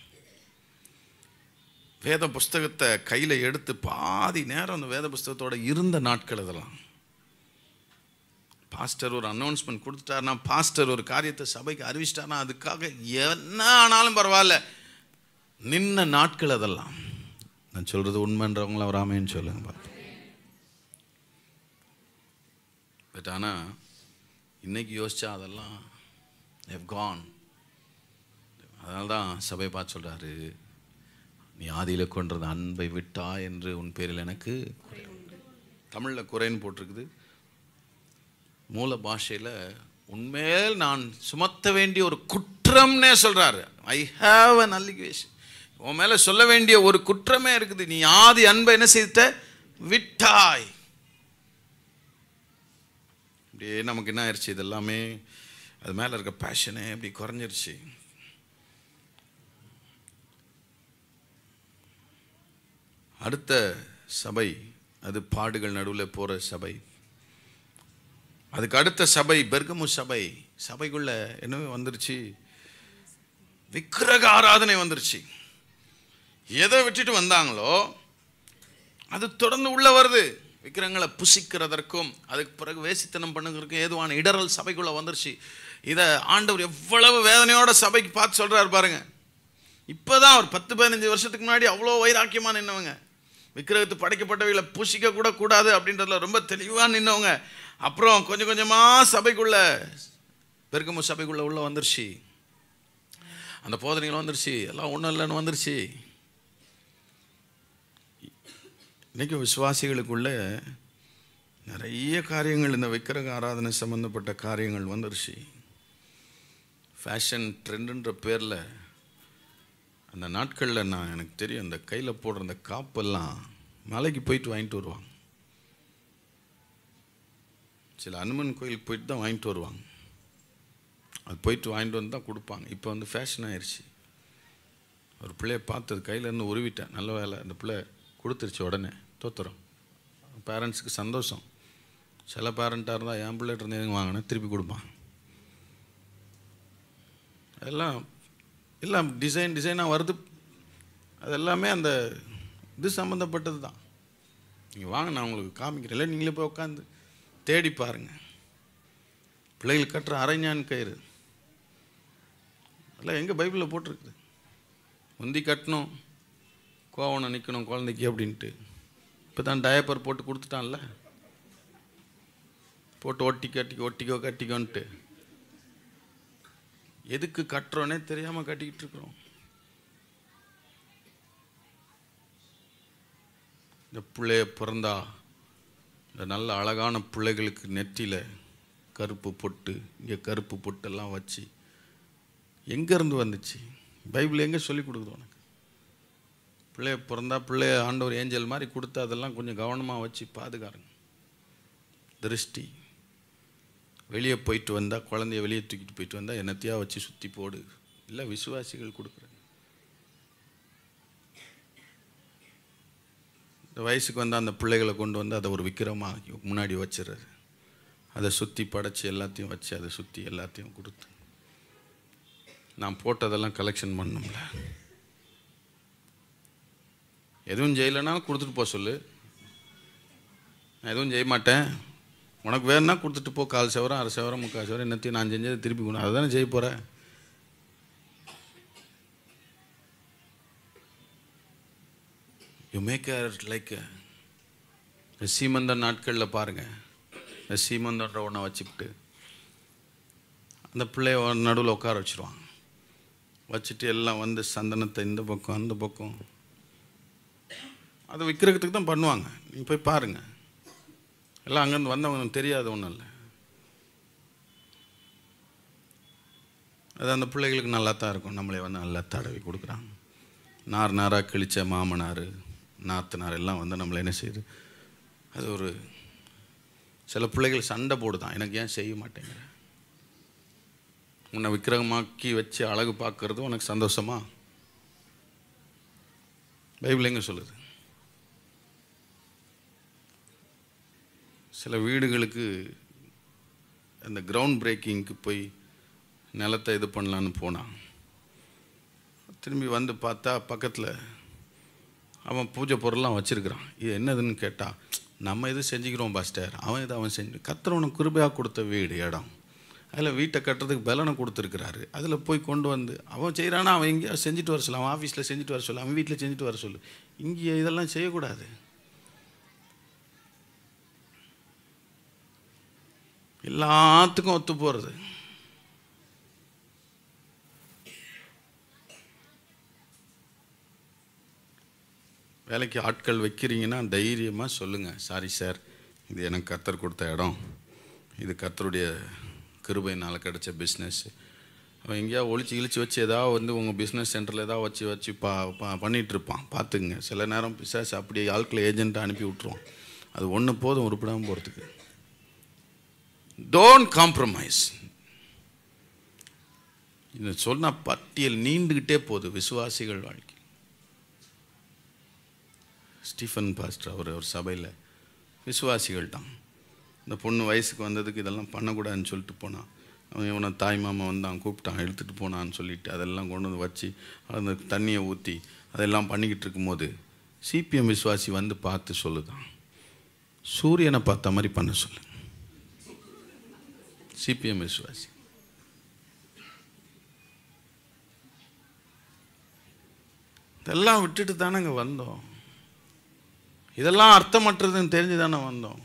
வேத புஸ்தகத்தை கையில் எடுத்து பாதி நேரம் அந்த வேத புஸ்தகத்தோட இருந்த நாட்கள் இதெல்லாம். பாஸ்டர் ஒரு அனௌன்ஸ்மெண்ட் கொடுத்துட்டாருனா பாஸ்டர் ஒரு காரியத்தை சபைக்கு அறிவிச்சிட்டாருன்னா அதுக்காக என்ன ஆனாலும் பரவாயில்ல. நின்ன நாட்கள் அதெல்லாம். நான் சொல்கிறது உண்மைன்றவங்கள வராமேன்னு சொல்லுங்க பாப்போம். பட் ஆனால் இன்னைக்கு யோசிச்சா அதெல்லாம் ஹவ் கான் அதனால தான் சபை பார்த்து சொல்கிறாரு நீ ஆதியில் கொண்டிருந்த அன்பை விட்டா என்று உன் பேரில் எனக்கு தமிழில் குறைன்னு போட்டிருக்குது. மூல பாஷையில் உண்மையில் நான் சுமத்த வேண்டிய ஒரு குற்றம்னே சொல்கிறாரு ஐ ஹாவ் அன் அலிகேஷன் உன் மேலே சொல்ல வேண்டிய ஒரு குற்றமே இருக்குது. நீ ஆதி அன்பை என்ன செய்த விட்டாய். அப்படியே நமக்கு என்ன ஆயிடுச்சு இதெல்லாமே அது மேலே இருக்க பேஷனே அப்படி குறைஞ்சிருச்சு. அடுத்த சபை அது பாடுகள் நடுவில் போகிற சபை. அதுக்கு அடுத்த சபை பெர்கமு சபை. சபைக்குள்ள என்னவே வந்துருச்சு? விக்கிரக ஆராதனை வந்துருச்சு. எதை விட்டுட்டு வந்தாங்களோ அது தொடர்ந்து உள்ள வருது. விக்கிரங்களை புசிக்கிறதற்கும் அதுக்கு பிறகு வேசித்தனம் பண்ணுங்கிறதுக்கும் ஏதுவான இடரல் சபைக்குள்ள வந்துருச்சு. இதை ஆண்டவர் எவ்வளவு வேதனையோட சபைக்கு பார்த்து சொல்றாரு பாருங்க. இப்போதான் ஒரு பத்து பதினஞ்சு வருஷத்துக்கு முன்னாடி அவ்வளோ வைராக்கியமாக நின்னவங்க. விக்கிரகத்து படைக்கப்பட்டவைகளை புசிக்க கூட கூடாது அப்படின்றதுல ரொம்ப தெளிவாக நின்னவங்க. அப்புறம் கொஞ்சம் கொஞ்சமாக சபைக்குள்ள பெருக்கமு சபைக்குள்ள உள்ள வந்துருச்சு. அந்த போதனைகள் வந்துருச்சு. எல்லாம் ஒன்றும் இல்லைன்னு வந்துருச்சு. இன்னைக்கு விசுவாசிகளுக்குள்ள நிறைய காரியங்கள் இந்த விக்கிரக ஆராதனை சம்மந்தப்பட்ட காரியங்கள் வந்துருச்சு. ஃபேஷன் ட்ரெண்டுன்ற பேரில் அந்த நாட்களில் நான் எனக்கு தெரியும் அந்த கையில் போடுற அந்த காப்பெல்லாம் மலைக்கு போயிட்டு வாங்கிட்டு வருவாங்க. சில அனுமன் கோயிலுக்கு போயிட்டு தான் வாங்கிட்டு வருவாங்க. அது போயிட்டு வாங்கிட்டு வந்து தான் கொடுப்பாங்க. இப்போ வந்து ஃபேஷன் ஆயிடுச்சு ஒரு பிள்ளையை பார்த்தது கையிலேருந்து உருவிட்டேன். நல்ல வேலை. அந்த பிள்ளை கொடுத்துருச்சு உடனே. தோத்துறோம் பேரண்ட்ஸுக்கு சந்தோஷம். சில பேரண்ட்டாக இருந்தால் என் பிள்ளைகிட்ட இருந்து எதுவும் வாங்கினா? திருப்பி கொடுப்பான். எல்லாம் இல்லை டிசைன் டிசைனாக வருது. அது எல்லாமே அந்த இது சம்மந்தப்பட்டது தான். நீங்கள் வாங்க நான் உங்களுக்கு காமிக்கிறேன். இல்லை நீங்களே போய் உட்காந்து தேடி பாருங்கள் பிள்ளைகள் கட்டுற அரைஞான் கயிறு. அதெல்லாம் எங்கே பைபிளில் போட்டிருக்குது. முந்தி கட்டணும் கோவணம் நிற்கணும் குழந்தைக்கு அப்படின்ட்டு. இப்போ தான் டயப்பர் போட்டு கொடுத்துட்டான்ல. போட்டு ஒட்டி கட்டிக்கோ ஒட்டிக்கோ கட்டிக்கோன்ட்டு. எதுக்கு கட்டுறோன்னே தெரியாமல் கட்டிக்கிட்டு இருக்கிறோம். இந்த பிள்ளைய பிறந்தா இந்த நல்ல அழகான பிள்ளைகளுக்கு நெற்றியில் கருப்பு பொட்டு இங்கே கருப்பு பொட்டெல்லாம் வச்சு எங்கேருந்து வந்துச்சு? பைபிள் எங்கே சொல்லி கொடுக்குது உனக்கு? பிள்ளைய பிறந்தா பிள்ளைய ஆண்டவர் ஏஞ்சல் மாதிரி கொடுத்து அதெல்லாம் கொஞ்சம் கவனமாக வச்சு பாதுகாருங்க. திருஷ்டி. வெளியே போயிட்டு வந்தால் குழந்தைய வெளியே தூக்கிட்டு போயிட்டு வந்தால் என்னத்தையா வச்சு சுற்றி போடு. இல்லை விசுவாசிகள் கொடுக்குறாங்க இந்த வயசுக்கு வந்து அந்த பிள்ளைகளை கொண்டு வந்து அதை ஒரு விக்கிரமாக முன்னாடி வச்சிடுறது அதை சுற்றி படைச்சி எல்லாத்தையும் வச்சு அதை சுற்றி எல்லாத்தையும் கொடுத்து. நான் போட்டதெல்லாம் கலெக்ஷன் பண்ணும்ல. எதுவும் செய்யலைனாலும் கொடுத்துட்டு போக சொல்லு. நான் எதுவும் செய்ய மாட்டேன். உனக்கு வேணும்னா கொடுத்துட்டு போ. கால் சவரம் அரை சவரம் முக்கால் சவரம் என்னத்தையும் நான் செஞ்சதை திருப்பி கொண்டு அதை தானே செய்ய போகிறேன் யூ மேக் லைக் சீமந்த நாட்களில் பாருங்கள் சீமந்தன்ற ஒன்றை வச்சுக்கிட்டு அந்த பிள்ளைய நடுவில் உட்கார வச்சுருவாங்க. வச்சுட்டு எல்லாம் வந்து சந்தனத்தை இந்த பக்கம் அந்த பக்கம். அதை விற்கிறதுக்கு தான் பண்ணுவாங்க. நீங்கள் போய் பாருங்கள் எல்லாம் அங்கேருந்து வந்தவங்க தெரியாது ஒன்றும் இல்லை. அது அந்த பிள்ளைகளுக்கு நல்லா தான் இருக்கும். நம்மளே வந்து நல்லா தடவி கொடுக்குறாங்க. நார் நாராக கிழிச்ச மாமனார் நாத்தனார் எல்லாம் வந்து நம்மளை என்ன செய்யுது? அது ஒரு சில பிள்ளைகள் சண்டை போடுதான். எனக்கு ஏன் செய்ய மாட்டேங்கிற? உன்னை விக்கிரகமாக்கி வச்சு அழகு பார்க்கறது உனக்கு சந்தோஷமா? பைபிள் எங்கே சொல்லுது? சில வீடுகளுக்கு அந்த கிரவுண்ட் பிரேக்கிங்க்கு போய் நிலத்தை இது பண்ணலான்னு போனான். திரும்பி வந்து பார்த்தா பக்கத்தில் அவன் பூஜை பொருள்லாம் வச்சுருக்கிறான். இது என்னதுன்னு கேட்டால் நம்ம இது செஞ்சுக்கிறோம் பாஸ்டர் அவன் இதை அவன் செஞ்சு கத்துறவனுக்கு கிருபையாக கொடுத்த வீடு இடம். அதில் வீட்டை கட்டுறதுக்கு பலனை கொடுத்துருக்கிறாரு. அதில் போய் கொண்டு வந்து அவன் செய்கிறானா அவன் எங்கேயா செஞ்சுட்டு வர சொல்லு அவன் ஆஃபீஸில் செஞ்சுட்டு வர சொல்லு அவன் வீட்டில் செஞ்சுட்டு வர சொல்லு. இங்கே இதெல்லாம் செய்யக்கூடாது. எல்லாத்துக்கும் ஒத்து போகிறது வேலைக்கு ஆட்கள் வைக்கிறீங்கன்னா தைரியமாக சொல்லுங்கள் சாரி சார் இது எனக்கு கத்தர் கொடுத்த இடம். இது கத்தருடைய கிருபையினால் கிடச்ச பிஸ்னஸ் அவன் எங்கேயா ஒழிச்சு கிழிச்சு வச்சு ஏதாவது வந்து உங்கள் பிஸ்னஸ் சென்டரில் ஏதாவது வச்சு வச்சு பா பா பண்ணிகிட்டு இருப்பான். பார்த்துக்குங்க. சில நேரம் பிசாஸ் அப்படியே ஆட்களை ஏஜென்ட்டாக அனுப்பி விட்ருவான் அது ஒன்று போதும் உருப்பிடாமல் போகிறதுக்கு டோன்ட் காம்ப்ரமைஸ் இது சொன்னால் பட்டியல் நீண்டுக்கிட்டே போகுது விசுவாசிகள் வாழ்க்கை. ஸ்டீஃபன் பாஸ்டர் அவர் ஒரு சபையில் விசுவாசிகள் தான். இந்த பொண்ணு வயசுக்கு வந்ததுக்கு இதெல்லாம் பண்ணக்கூடாதுன்னு சொல்லிட்டு போனான் அவன் இவனை தாய் மாமா வந்தான் கூப்பிட்டான் எடுத்துகிட்டு போனான்னு சொல்லிட்டு அதெல்லாம் கொண்டு வந்து வச்சு அந்த தண்ணியை ஊற்றி அதெல்லாம் பண்ணிக்கிட்டு இருக்கும்போது சிபிஎம் விசுவாசி வந்து பார்த்து சொல்லுதான். சூரியனை பார்த்த மாதிரி பண்ண சொல்லு. சிபிஎம் விசுவாசி இதெல்லாம் விட்டுட்டு தானேங்க வந்தோம். இதெல்லாம் அர்த்தமற்றதுன்னு தெரிஞ்சு தானே வந்தோம்.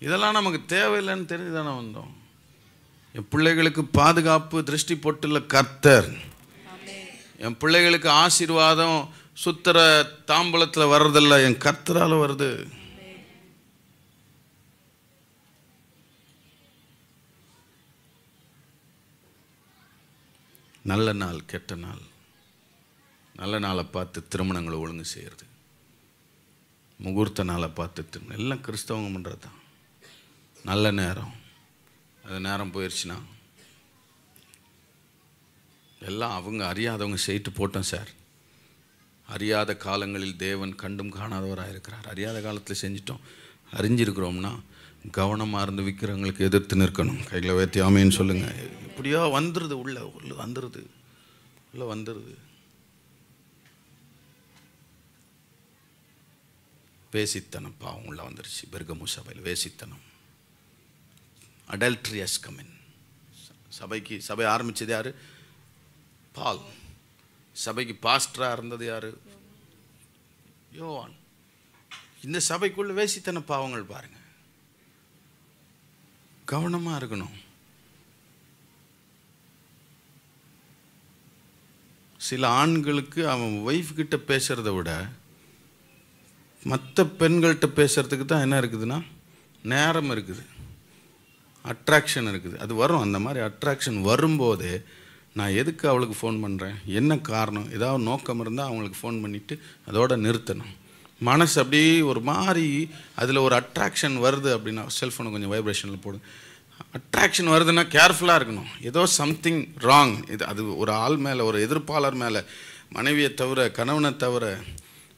இதெல்லாம் நமக்கு தேவையில்லைன்னு தெரிஞ்சு தானே வந்தோம். என் பிள்ளைகளுக்கு பாதுகாப்பு திருஷ்டி பொட்டுள்ள கர்த்தர். என் பிள்ளைகளுக்கு ஆசீர்வாதம் சுத்துற தாம்பலத்தில் வர்றதில்ல என் கர்த்தரால் வருது. நல்ல நாள் கெட்ட நாள். நல்ல நாளை பார்த்து திருமணங்களை ஒழுங்கு செய்கிறது முகூர்த்த நாளை பார்த்து திருமணம். எல்லாம் கிறிஸ்தவங்க பண்ணுறது தான் நல்ல நேரம். அது நேரம் போயிடுச்சுன்னா எல்லாம் அவங்க அறியாதவங்க செய்யிட்டு போட்டோம் சார். அறியாத காலங்களில் தேவன் கண்டும் காணாதவராக இருக்கிறார் அறியாத காலத்தில் செஞ்சிட்டோம். அறிஞ்சிருக்கிறோம்னா கவனமாக இருந்து விற்கிறவங்களுக்கு எதிர்த்து நிற்கணும். கையில் வேத்தி சொல்லுங்கள் இப்படியோ வந்துடுது உள்ள உள்ள வந்துடுது உள்ளே வந்துடுது வேசித்தனம் பாவம் உள்ளே வந்துருச்சு. பெருகமு சபையில் வேசித்தனம். அடல்ட்ரியஸ் கமின் சபைக்கு சபை ஆரம்பிச்சது யார்? பால். சபைக்கு பாஸ்டராக இருந்தது யார்? யோவான். இந்த சபைக்குள்ளே வேசித்தன பாவங்கள் பாருங்கள் கவனமாக இருக்கணும். சில ஆண்களுக்கு அவன் ஒய்ஃப் கிட்ட பேசுகிறத விட மற்ற பெண்கள்கிட்ட பேசுகிறதுக்கு தான் என்ன இருக்குதுன்னா நேரம் இருக்குது. அட்ராக்ஷன் இருக்குது. அது வரும். அந்த மாதிரி அட்ராக்ஷன் வரும்போதே நான் எதுக்கு அவளுக்கு ஃபோன் பண்ணுறேன் என்ன காரணம்? ஏதாவது நோக்கம் இருந்தால் அவங்களுக்கு ஃபோன் பண்ணிவிட்டு அதோட நிறுத்தணும். மனசு அப்படியே ஒரு மாதிரி அதில் ஒரு அட்ராக்ஷன் வருது அப்படின்னா செல்ஃபோனை கொஞ்சம் வைப்ரேஷனில் போடுங்க அட்ராக்ஷன் வருதுன்னா கேர்ஃபுல்லாக இருக்கணும். ஏதோ சம்திங் ராங் இது அது ஒரு ஆள் மேலே ஒரு எதிர்ப்பாளர் மேலே மனைவியை தவிர கணவனை தவிர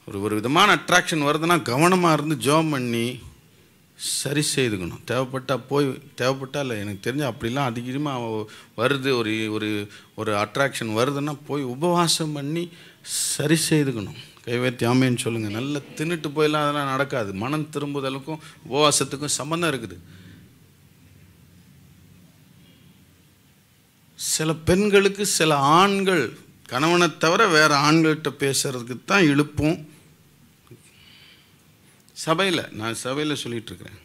ஒரு ஒரு விதமான அட்ராக்ஷன் வருதுன்னா கவனமாக இருந்து ஜோம் பண்ணி சரி செய்துக்கணும். தேவைப்பட்டால் போய் தேவைப்பட்டால் இல்லை எனக்கு தெரிஞ்ச அப்படிலாம் அதிகமாக வருது ஒரு ஒரு ஒரு அட்ராக்ஷன் வருதுன்னா போய் உபவாசம் பண்ணி சரி செய்துக்கணும். கைவேத்தி ஆமேன்னு சொல்லுங்கள் நல்லா தின்னுட்டு போயெல்லாம் அதெல்லாம் நடக்காது. மனம் திரும்புதலுக்கும் உபவாசத்துக்கும் சம்மந்தம் இருக்குது. சில பெண்களுக்கு சில ஆண்கள் கணவனை தவிர வேற ஆண்கள்கிட்ட பேசுறதுக்கு தான் இழுப்பும். சபையில் நான் சபையில் சொல்லிட்டு இருக்கிறேன்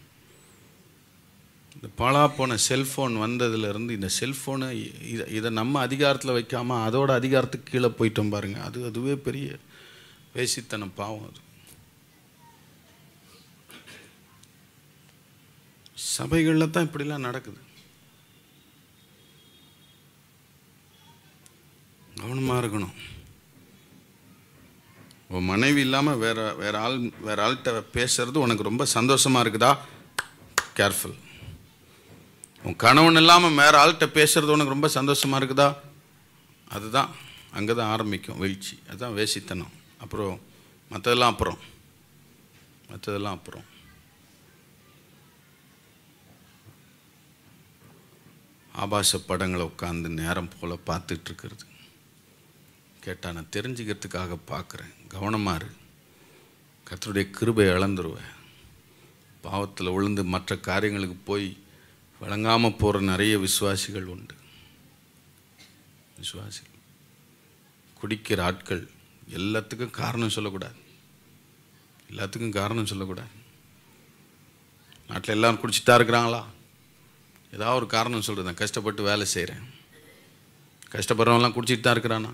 இந்த பாழா போன செல்ஃபோன் வந்ததுலேருந்து இந்த செல்ஃபோனை இதை இதை நம்ம அதிகாரத்தில் வைக்காமல் அதோட அதிகாரத்துக்கு கீழே போயிட்டோம் பாருங்கள் அது அதுவே பெரிய வேசித்தனம் பாவம் அது. சபைகளில் தான் இப்படிலாம் நடக்குது. கவனமாக இருக்கணும். உன் மனைவி இல்லாமல் வேற வேற ஆள் வேற ஆள்கிட்ட பேசுறது உனக்கு ரொம்ப சந்தோஷமாக இருக்குதா? கேர்ஃபுல் உன் கணவன் இல்லாமல் வேற ஆள்கிட்ட பேசுறது உனக்கு ரொம்ப சந்தோஷமாக இருக்குதா? அதுதான் அங்கே தான் ஆரம்பிக்கும் வீழ்ச்சி. அதுதான் வேசித்தனம். அப்புறம் மற்றதெல்லாம் அப்புறம். மற்றதெல்லாம் அப்புறம். ஆபாச படங்களை உட்காந்து நேரம் போல் பார்த்துட்ருக்கிறது. கேட்டால் நான் தெரிஞ்சுக்கிறதுக்காக பார்க்குறேன். கவனமாக இரு. கத்தருடைய கிருபை இழந்துருவேன் பாவத்தில் விழுந்து மற்ற காரியங்களுக்கு போய் வழங்காமல் போகிற நிறைய விசுவாசிகள் உண்டு. விசுவாசிகள். குடிக்கிற ஆட்கள் எல்லாத்துக்கும் காரணம் சொல்லக்கூடாது. எல்லாத்துக்கும் காரணம் சொல்லக்கூடாது. நாட்டில் எல்லாரும் குடிச்சிட்டா இருக்கிறாங்களா? ஏதாவது ஒரு காரணம் சொல்கிறது நான் கஷ்டப்பட்டு வேலை செய்கிறேன் கஷ்டப்படுறவங்களாம் குடிச்சிட்டு தான் இருக்கிறானா?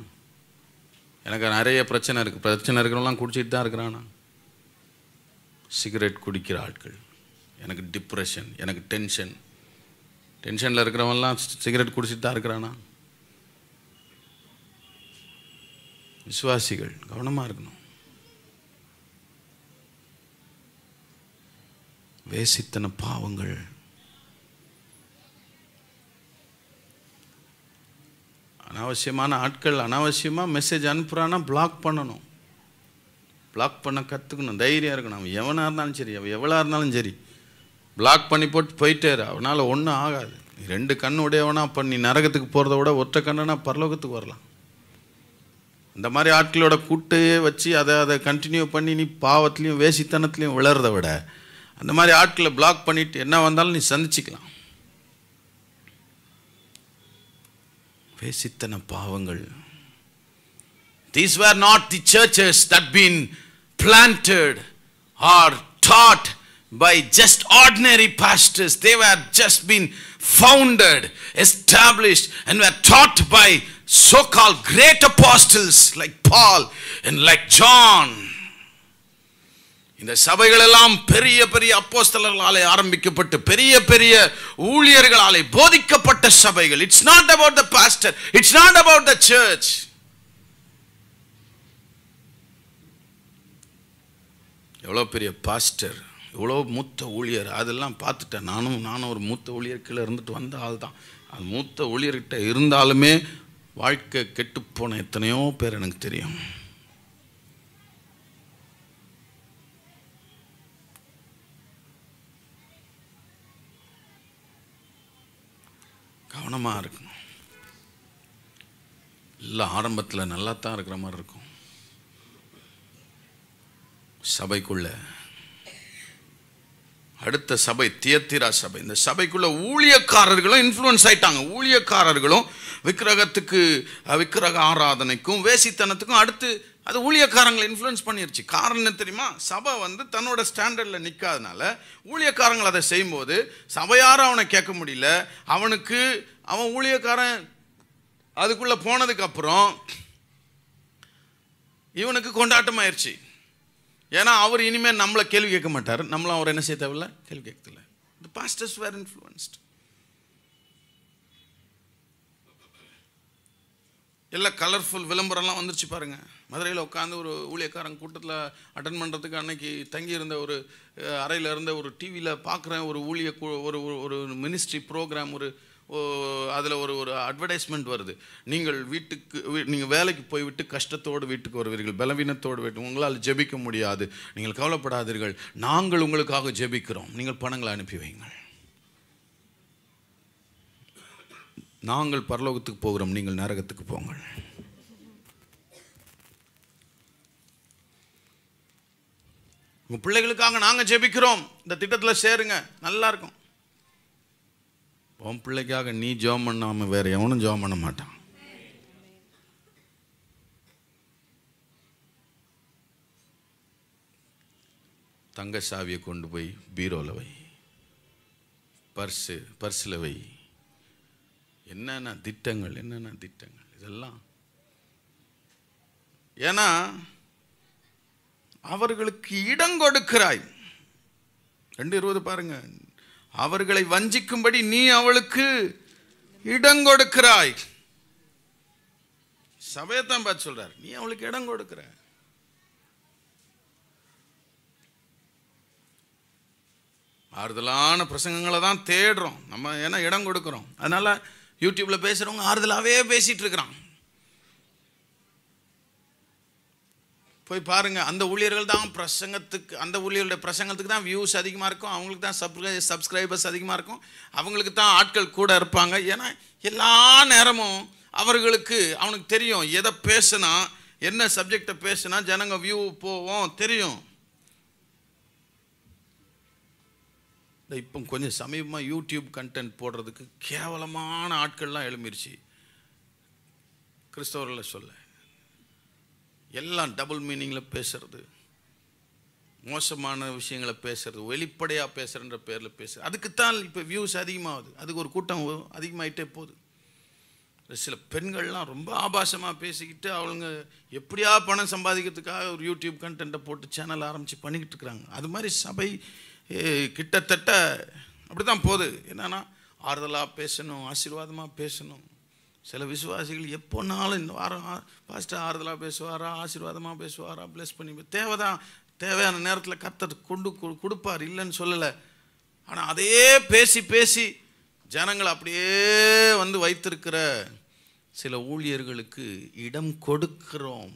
எனக்கு நிறைய பிரச்சனை இருக்குது பிரச்சனை இருக்கிறவங்களாம் குடிச்சிட்டு தான் இருக்கிறானா? சிகரெட் குடிக்கிற ஆட்கள். எனக்கு டிப்ரெஷன் எனக்கு டென்ஷன் டென்ஷனில் இருக்கிறவன்லாம் சிகரெட் குடிச்சிட்டு தான் இருக்கிறானா? விசுவாசிகள் கவனமாக இருக்கணும். வேசித்தன பாவங்கள். அனாவசியமான ஆட்கள் அனாவசியமாக மெசேஜ் அனுப்புகிறான்னா பிளாக் பண்ணணும். பிளாக் பண்ண கற்றுக்கணும் தைரியம் இருக்கணும். அவன் எவனாக இருந்தாலும் சரி அவன் எவ்வளோ இருந்தாலும் சரி பிளாக் பண்ணி போட்டு போயிட்டே அவனால் ஒன்றும் ஆகாது. ரெண்டு கண்ணு உடையவனா பண்ணி நரகத்துக்கு போகிறத விட ஒற்றை கண்ணுனா பரலோகத்துக்கு வரலாம். இந்த மாதிரி ஆட்களோட கூட்டையே வச்சு அதை அதை கண்டினியூ பண்ணி நீ பாவத்துலேயும் வேசித்தனத்துலேயும் விளறத விட அந்த மாதிரி ஆட்களை பிளாக் பண்ணிவிட்டு என்ன வந்தாலும் நீ சந்திச்சுக்கலாம். வேசித்தன பாவங்கள். These were not the churches that been planted or taught by just ordinary pastors They were just founded, established, and were taught by so-called great apostles like Paul and like John. இந்த சபைகளெல்லாம் பெரிய பெரிய அப்போஸ்தலர்களாலே ஆரம்பிக்கப்பட்டு பெரிய பெரிய ஊழியர்களாலே போதிக்கப்பட்ட சபைகள். It's not about the pastor it's not about the church எவ்வளோ பெரிய பாஸ்டர் எவ்வளோ மூத்த ஊழியர் அதெல்லாம் பார்த்துட்டேன். நானும் நானும் ஒரு மூத்த ஊழியர் கீழே இருந்துட்டு வந்த ஆள் தான். அது மூத்த ஊழியர்கிட்ட இருந்தாலுமே வாழ்க்கை கெட்டுப்போன எத்தனையோ பேர் எனக்கு தெரியும். கவனமாக இருக்கணும். எல்லாம் ஆரம்பத்தில் நல்லா தான் இருக்கிற மாதிரி இருக்கும். சபைக்குள்ளே அடுத்த சபை தியத்திரா சபை. இந்த சபைக்குள்ள ஊழியக்காரர்களும் இன்ஃப்ளூயன்ஸ் ஆயிட்டாங்க. ஊழியக்காரர்களும் விக்கிரகத்துக்கு விக்கிரக ஆராதனைக்கும் வேசித்தனத்துக்கும் அடுத்து அது ஊழியக்காரங்களை இன்ஃப்ளூயன்ஸ் பண்ணிருச்சு. காரணம் தெரியுமா? சபை வந்து தன்னோட ஸ்டாண்டர்டில் நிற்காதனால ஊழியக்காரங்கள் அதை செய்யும்போது சபையாரும் அவனை கேட்க முடியல. அவனுக்கு அவன் ஊழியக்காரன் அதுக்குள்ளே போனதுக்கப்புறம் இவனுக்கு இவனுக்கு கொண்டாட்டமாயிருச்சு. ஏன்னா அவர் இனிமேல் நம்மளை கேள்வி கேட்க மாட்டார். நம்மளும் அவர் என்ன செய்ய தேவையில்ல? கேள்வி கேட்கல த பாஸ்டர்ஸ் வேர் இன்ஃப்ளூயன்ஸ்ட் எல்லாம் கலர்ஃபுல் விளம்பரம்லாம் வந்துருச்சு பாருங்கள் மதுரையில் உட்காந்து ஒரு ஊழியக்காரங்க கூட்டத்தில் அட்டன் பண்ணுறதுக்கு அன்னைக்கு தங்கியிருந்த ஒரு அறையில் இருந்த ஒரு டிவியில் பார்க்குறேன் ஒரு ஊழிய ஒரு ஒரு- ஒரு மினிஸ்ட்ரி ப்ரோக்ராம் ஒரு அதில் ஒரு ஒரு அட்வர்டைஸ்மெண்ட் வருது. நீங்கள் வீட்டுக்கு நீங்கள் வேலைக்கு போய்விட்டு கஷ்டத்தோடு வீட்டுக்கு வருவீர்கள் பலவீனத்தோடு வீட்டு உங்களால் ஜெபிக்க முடியாது நீங்கள் கவலைப்படாதீர்கள் நாங்கள் உங்களுக்காக ஜெபிக்கிறோம் நீங்கள் பணங்களை அனுப்பி வைங்கள் நாங்கள் பரலோகத்துக்கு போகிறோம் நீங்கள் நரகத்துக்கு போங்கள். உங்கள் பிள்ளைகளுக்காக நாங்கள் ஜெபிக்கிறோம் இந்த திட்டத்தில் சேருங்க நல்லா இருக்கும். உன் பிள்ளைக்காக நீ ஜோம் பண்ணாமல் வேற எவனும் ஜோம் பண்ண மாட்டான். தங்க சாவியை கொண்டு போய் பீரோவில் வை. பர்ஸு பர்ஸில் வை. என்னென்ன திட்டங்கள் என்னென்ன திட்டங்கள்? இதெல்லாம். ஏன்னா அவர்களுக்கு இடம் கொடுக்கிறாய். ரெண்டு இருபது பாருங்க. அவர்களை வஞ்சிக்கும்படி நீ அவளுக்கு இடம் கொடுக்கிறாய். சபையத்தான் பார்த்து சொல்றார். நீ அவளுக்கு இடம் கொடுக்கிற. ஆறுதலான பிரசங்கங்களை தான் தேடுறோம். நம்ம ஏன்னா இடம் கொடுக்குறோம். அதனால யூடியூப்ல பேசுறவங்க ஆறுதலாவே பேசிட்டு இருக்கிறான். போய் பாருங்கள் அந்த ஊழியர்கள் தான் பிரசங்கத்துக்கு அந்த ஊழியர்களுடைய பிரசங்கத்துக்கு தான் வியூஸ் அதிகமாக இருக்கும். அவங்களுக்கு தான் சப்ஸ்கிரை சப்ஸ்கிரைபர்ஸ் அதிகமாக இருக்கும். அவங்களுக்கு தான் ஆட்கள் கூட இருப்பாங்க. ஏன்னா எல்லா நேரமும் அவர்களுக்கு அவனுக்கு தெரியும் எதை பேசுனா என்ன சப்ஜெக்டை பேசுனா ஜனங்க வியூ போவோம் தெரியும். இந்த இப்போ கொஞ்சம் சமீபமாக யூடியூப் கண்டென்ட் போடுறதுக்கு கேவலமான ஆட்கள்லாம் எழுமிருச்சு கிறிஸ்தவர்களை சொல்ல. எல்லாம் டபுள் மீனிங்கில் பேசுறது. மோசமான விஷயங்களை பேசுறது வெளிப்படையாக பேசுகிறன்ற பேரில் பேசுறது. அதுக்குத்தான் இப்போ வியூஸ் அதிகமாகுது. அதுக்கு ஒரு கூட்டம் அதிகமாகிட்டே போகுது. சில பெண்கள்லாம் ரொம்ப ஆபாசமாக பேசிக்கிட்டு அவளுங்க எப்படியா பணம் சம்பாதிக்கிறதுக்காக ஒரு யூடியூப் கண்டென்ட்டை போட்டு சேனல் ஆரம்பித்து பண்ணிக்கிட்டு இருக்கிறாங்க அது மாதிரி சபை கிட்டத்தட்ட அப்படி தான் போகுது. என்னென்னா ஆறுதலாக பேசணும் ஆசீர்வாதமாக பேசணும். சில விசுவாசிகள் எப்போனாலும் இந்த வாரம் பாஸ்டர் ஆறுதலாக பேசுவாரா ஆசீர்வாதமாக பேசுவாரா ப்ளஸ் பண்ணி தேவைதான். தேவையான நேரத்தில் கர்த்தர் கொண்டு கொடுப்பார் இல்லைன்னு சொல்லலை. ஆனால் அதே பேசி பேசி ஜனங்கள் அப்படியே வந்து வைத்திருக்கிற சில ஊழியர்களுக்கு இடம் கொடுக்கிறோம்.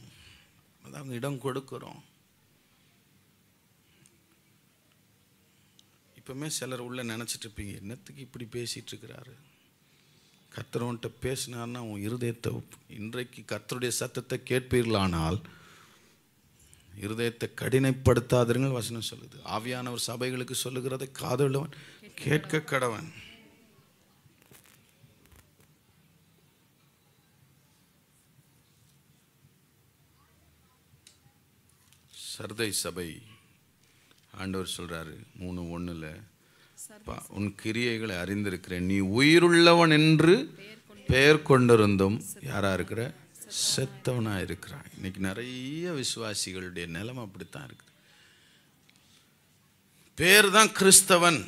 அதான் இடம் கொடுக்கிறோம். இப்பவுமே சிலர் உள்ள நினச்சிட்டு இருப்பீங்க என்னத்துக்கு இப்படி பேசிகிட்ருக்கிறாரு இருக்கிறாரு? கர்த்தரவன்ட்ட பேசினார்னா உன் இருதயத்தை இன்றைக்கு கர்த்தருடைய சத்தத்தை கேட்பீர்களானால் இருதயத்தை கடினைப்படுத்தாதிருங்கள் வசனம் சொல்லுது. ஆவியானவர் சபைகளுக்கு சொல்லுகிறதை காதலவன் கேட்க கடவன். சர்தை சபை ஆண்டவர் சொல்றாரு மூணு ஒண்ணுல உன் கிரியைகளை அறிந்திருக்கிறேன். நீ உயிருள்ளவன் என்று பெயர் கொண்டிருந்தும் யாராக இருக்கிற? செத்தவனா இருக்கிறான். இன்னைக்கு நிறைய விசுவாசிகளுடைய நிலைமை அப்படித்தான் இருக்குது. பேர் தான் கிறிஸ்தவன்.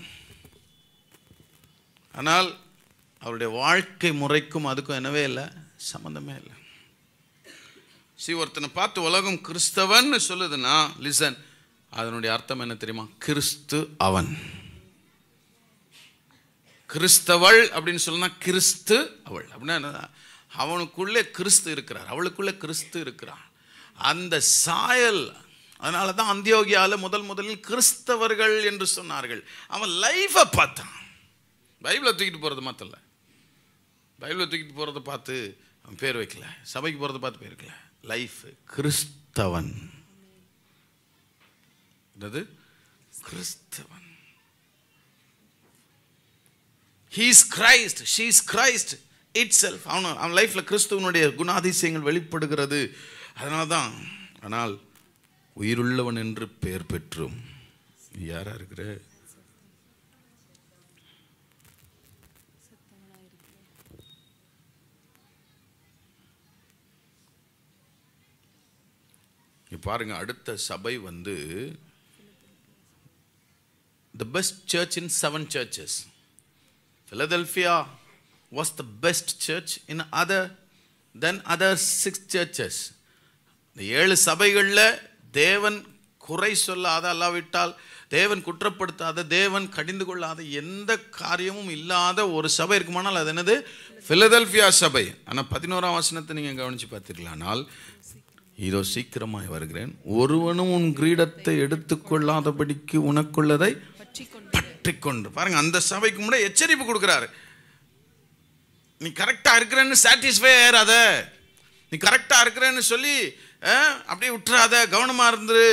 ஆனால் அவருடைய வாழ்க்கை முறைக்கும் அதுக்கும் என்னவே இல்லை சம்மந்தமே இல்லை. சி ஒருத்தனை பார்த்து உலகம் கிறிஸ்தவன் சொல்லுதுன்னா லிசன் அதனுடைய அர்த்தம் என்ன தெரியுமா? கிறிஸ்து அவன். கிறிஸ்தவள் அப்படின்னு சொன்னா கிறிஸ்து அவள். அப்படின்னா என்ன? அவனுக்குள்ளே கிறிஸ்து இருக்கிறார். அவளுக்குள்ளே கிறிஸ்து இருக்கிறான். அந்த சாயல் அதனால தான் அந்தியோகியால முதல் முதலில் கிறிஸ்தவர்கள் என்று சொன்னார்கள். அவன் லைஃபை பார்த்தான். பைபிளை தூக்கிட்டு போகிறது மாத்தல பைபிளை தூக்கிட்டு போகிறத பார்த்து அவன் பேர் வைக்கல. சபைக்கு போகிறத பார்த்து பேர் வைக்கல. லைஃப் கிறிஸ்தவன். என்னது? கிறிஸ்தவன். He's Christ she's Christ itself அவன் அவன் லைஃப்பில் கிறிஸ்துவனுடைய குணாதிசயங்கள் வெளிப்படுகிறது. அதனால தான் ஆனால் உயிருள்ளவன் என்று பெயர் பெற்றும். யாராக இருக்கிற? பாருங்க அடுத்த சபை வந்து the best church in seven churches Philadelphia was the best church in other than other six churches. இந்த ஏழு சபைகளில் தேவன் குறை சொல்லாத அல்லாவிட்டால் தேவன் குற்றப்படுத்தாத தேவன் கடிந்து கொள்ளாத எந்த காரியமும் இல்லாத ஒரு சபை இருக்குமானால் அது என்னது? ஃபிலதெல்ஃபியா சபை. ஆனால் பதினோராம் வசனத்தை நீங்கள் கவனித்து பார்த்தீர்களானால் இதோ சீக்கிரமாய் வருகிறேன். ஒருவனும் உன் கிரீடத்தை எடுத்துக்கொள்ளாதபடிக்கு உனக்குள்ளதை பற்றி கொண்டு பாருங்க அந்த சபைக்கு முன்னாடி எச்சரிப்பு கொடுக்குறாரு. நீ கரெக்டாக இருக்கிறேன்னு சாட்டிஸ்ஃபை ஆயிராத நீ கரெக்டாக இருக்கிறேன்னு சொல்லி அப்படியே விட்டுறாத. கவனமாக இருந்துரு.